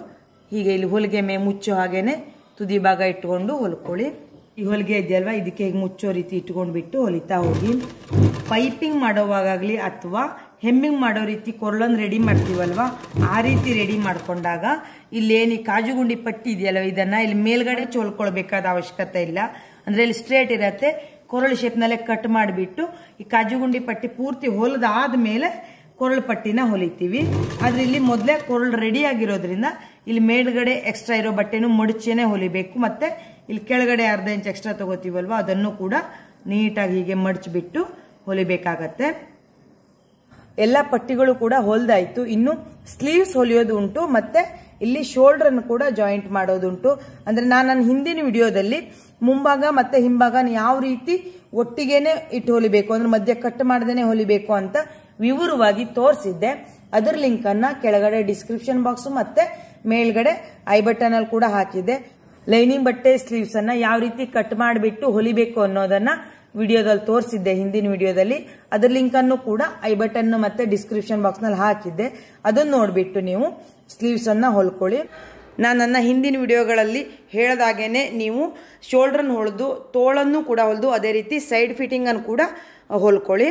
ಹೀಗೆ ಇಲ್ಲಿ ಹೊಲಿಗೆ ಮೇ ಮುಚ್ಚೋ ಹಾಗೇನೆ ತುದಿ ಭಾಗ ಇಟ್ಕೊಂಡು ಹೊಲ್ಕೊಳ್ಳಿ. ಈ ಹೊಲಿಗೆ ಇದೆಯಲ್ವ? ಇದಕ್ಕೆ ಹೀಗೆ ಮುಚ್ಚೋ ರೀತಿ ಇಟ್ಕೊಂಡ್ಬಿಟ್ಟು ಹೊಲಿತಾ ಹೋಗಿ. ಪೈಪಿಂಗ್ ಮಾಡೋವಾಗಲಿ ಅಥವಾ ಹೆಮ್ಮಿಂಗ್ ಮಾಡೋ ರೀತಿ ಕೊರಳನ್ನು ರೆಡಿ ಮಾಡ್ತೀವಲ್ವ? ಆ ರೀತಿ ರೆಡಿ ಮಾಡಿಕೊಂಡಾಗ ಇಲ್ಲೇನು ಈ ಕಾಜುಗುಂಡಿ ಪಟ್ಟಿ ಇದೆಯಲ್ವ? ಇದನ್ನು ಇಲ್ಲಿ ಮೇಲ್ಗಡೆ ಚೋಲ್ಕೊಳ್ಬೇಕಾದ ಅವಶ್ಯಕತೆ ಇಲ್ಲ. ಅಂದರೆ ಇಲ್ಲಿ ಸ್ಟ್ರೇಟ್ ಇರತ್ತೆ. ಕೊರಳು ಶೇಪ್ನಲ್ಲೇ ಕಟ್ ಮಾಡಿಬಿಟ್ಟು ಈ ಕಾಜುಗುಂಡಿ ಪಟ್ಟಿ ಪೂರ್ತಿ ಹೊಲದಾದ ಮೇಲೆ ಕೊರಳು ಪಟ್ಟಿನ ಹೊಲಿತೀವಿ. ಆದರೆ ಇಲ್ಲಿ ಮೊದಲೇ ಕೊರಳು ರೆಡಿ ಆಗಿರೋದ್ರಿಂದ ಇಲ್ಲಿ ಮೇಲ್ಗಡೆ ಎಕ್ಸ್ಟ್ರಾ ಇರೋ ಬಟ್ಟೆನೂ ಮಡಚೇನೆ ಹೊಲಿಬೇಕು. ಮತ್ತು ಇಲ್ಲಿ ಕೆಳಗಡೆ ಅರ್ಧ ಇಂಚ್ ಎಕ್ಸ್ಟ್ರಾ ತೊಗೋತೀವಲ್ವ, ಅದನ್ನು ಕೂಡ ನೀಟಾಗಿ ಹೀಗೆ ಮಡಚಿಬಿಟ್ಟು ಹೊಲಿಬೇಕಾಗತ್ತೆ. ಎಲ್ಲ ಪಟ್ಟಿಗಳು ಕೂಡ ಹೊಲ್ದಾಯ್ತು. ಇನ್ನು ಸ್ಲೀವ್ಸ್ ಹೊಲಿಯೋದು ಉಂಟು ಮತ್ತೆ ಇಲ್ಲಿ ಶೋಲ್ಡರ್ ಅನ್ನು ಕೂಡ ಜಾಯಿಂಟ್ ಮಾಡೋದುಂಟು. ಅಂದ್ರೆ ನಾನು ನನ್ನ ಹಿಂದಿನ ವಿಡಿಯೋದಲ್ಲಿ ಮುಂಭಾಗ ಮತ್ತೆ ಹಿಂಭಾಗ ಯಾವ ರೀತಿ ಒಟ್ಟಿಗೆನೆ ಇಟ್ಟು ಹೊಲಿಬೇಕು, ಅಂದ್ರೆ ಮಧ್ಯ ಕಟ್ ಮಾಡದೇನೆ ಹೊಲಿಬೇಕು ಅಂತ ವಿವರವಾಗಿ ತೋರಿಸಿದ್ದೆ. ಅದರ ಲಿಂಕ್ ಅನ್ನ ಕೆಳಗಡೆ ಡಿಸ್ಕ್ರಿಪ್ಷನ್ ಬಾಕ್ಸ್ ಮತ್ತೆ ಮೇಲ್ಗಡೆ ಐ ಬಟನ್ ಅಲ್ಲಿ ಕೂಡ ಹಾಕಿದೆ ಲೈನಿಂಗ್ ಬಟ್ಟೆ ಸ್ಲೀವ್ಸ್ ಅನ್ನ ಯಾವ ರೀತಿ ಕಟ್ ಮಾಡಿಬಿಟ್ಟು ಹೊಲಿಬೇಕು ಅನ್ನೋದನ್ನ ವಿಡಿಯೋದಲ್ಲಿ ತೋರಿಸಿದ್ದೆ, ಹಿಂದಿನ ವಿಡಿಯೋದಲ್ಲಿ. ಅದರ ಲಿಂಕ್ ಅನ್ನು ಕೂಡ ಐ ಬಟನ್ ಮತ್ತೆ ಡಿಸ್ಕ್ರಿಪ್ಷನ್ ಬಾಕ್ಸ್ನಲ್ಲಿ ಹಾಕಿದ್ದೆ. ಅದನ್ನ ನೋಡ್ಬಿಟ್ಟು ನೀವು ಸ್ಲೀವ್ಸ್ ಅನ್ನ ಹೊಲ್ಕೊಳ್ಳಿ. ನಾನು ನನ್ನ ಹಿಂದಿನ ವಿಡಿಯೋಗಳಲ್ಲಿ ಹೇಳದಾಗೇನೆ ನೀವು ಶೋಲ್ಡ್ರನ್ನ ಹೊಳೆದು ತೋಳನ್ನು ಕೂಡ ಹೊಲಿದು, ಅದೇ ರೀತಿ ಸೈಡ್ ಫಿಟ್ಟಿಂಗ್ ಅನ್ನು ಕೂಡ ಹೊಲ್ಕೊಳ್ಳಿ.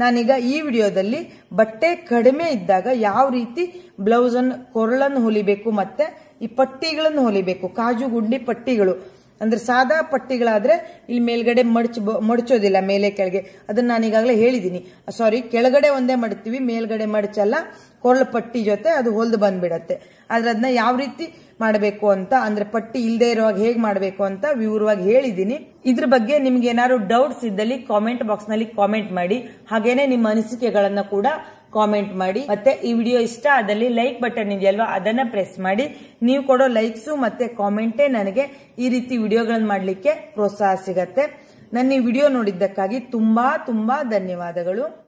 ನಾನೀಗ ಈ ವಿಡಿಯೋದಲ್ಲಿ ಬಟ್ಟೆ ಕಡಿಮೆ ಇದ್ದಾಗ ಯಾವ ರೀತಿ ಬ್ಲೌಸ್ ಅನ್ನು ಕೊರಳನ್ನು ಹೊಲಿಬೇಕು ಮತ್ತೆ ಈ ಪಟ್ಟಿಗಳನ್ನು ಹೊಲಿಬೇಕು, ಕಾಜು ಗುಂಡಿ ಪಟ್ಟಿಗಳು. ಅಂದ್ರೆ ಸಾದಾ ಪಟ್ಟಿಗಳಾದ್ರೆ ಇಲ್ಲಿ ಮೇಲ್ಗಡೆ ಮಡಚ ಮಡಚೋದಿಲ್ಲ, ಮೇಲೆ ಕೆಳಗೆ. ಅದನ್ನ ನಾನು ಈಗಾಗಲೇ ಹೇಳಿದ್ದೀನಿ ಸಾರಿ ಕೆಳಗಡೆ ಒಂದೇ ಮಡ್ತೀವಿ, ಮೇಲ್ಗಡೆ ಮಡಚಲ್ಲ ಕೊರಳು ಪಟ್ಟಿ ಜೊತೆ ಅದು ಹೊಲ್ದು ಬಂದ್ಬಿಡತ್ತೆ. ಆದ್ರೆ ಅದನ್ನ ಯಾವ ರೀತಿ ಮಾಡಬೇಕು ಅಂತ, ಅಂದ್ರೆ ಪಟ್ಟಿ ಇಲ್ಲದೆ ಇರುವಾಗ ಹೇಗೆ ಮಾಡಬೇಕು ಅಂತ ವಿವರವಾಗಿ ಹೇಳಿದ್ದೀನಿ ಇದ್ರ ಬಗ್ಗೆ ನಿಮ್ಗೆ ಏನಾದ್ರು ಡೌಟ್ಸ್ ಇದ್ದಲ್ಲಿ ಕಾಮೆಂಟ್ ಬಾಕ್ಸ್ನಲ್ಲಿ ಕಾಮೆಂಟ್ ಮಾಡಿ. ಹಾಗೇನೆ ನಿಮ್ಮ ಅನಿಸಿಕೆಗಳನ್ನ ಕೂಡ ಕಾಮೆಂಟ್ ಮಾಡಿ. ಮತ್ತೆ ಈ ವಿಡಿಯೋ ಇಷ್ಟ ಆದಲ್ಲಿ ಲೈಕ್ ಬಟನ್ ಇದೆಯಲ್ವಾ ಅದನ್ನ ಪ್ರೆಸ್ ಮಾಡಿ. ನೀವು ಕೊಡೋ ಲೈಕ್ಸು ಮತ್ತೆ ಕಾಮೆಂಟೇ ನನಗೆ ಈ ರೀತಿ ವಿಡಿಯೋಗಳನ್ನ ಮಾಡಲಿಕ್ಕೆ ಪ್ರೋತ್ಸಾಹ ಸಿಗತ್ತೆ. ನನ್ನ ಈ ವಿಡಿಯೋ ನೋಡಿದ್ದಕ್ಕಾಗಿ ತುಂಬಾ ತುಂಬಾ ಧನ್ಯವಾದಗಳು.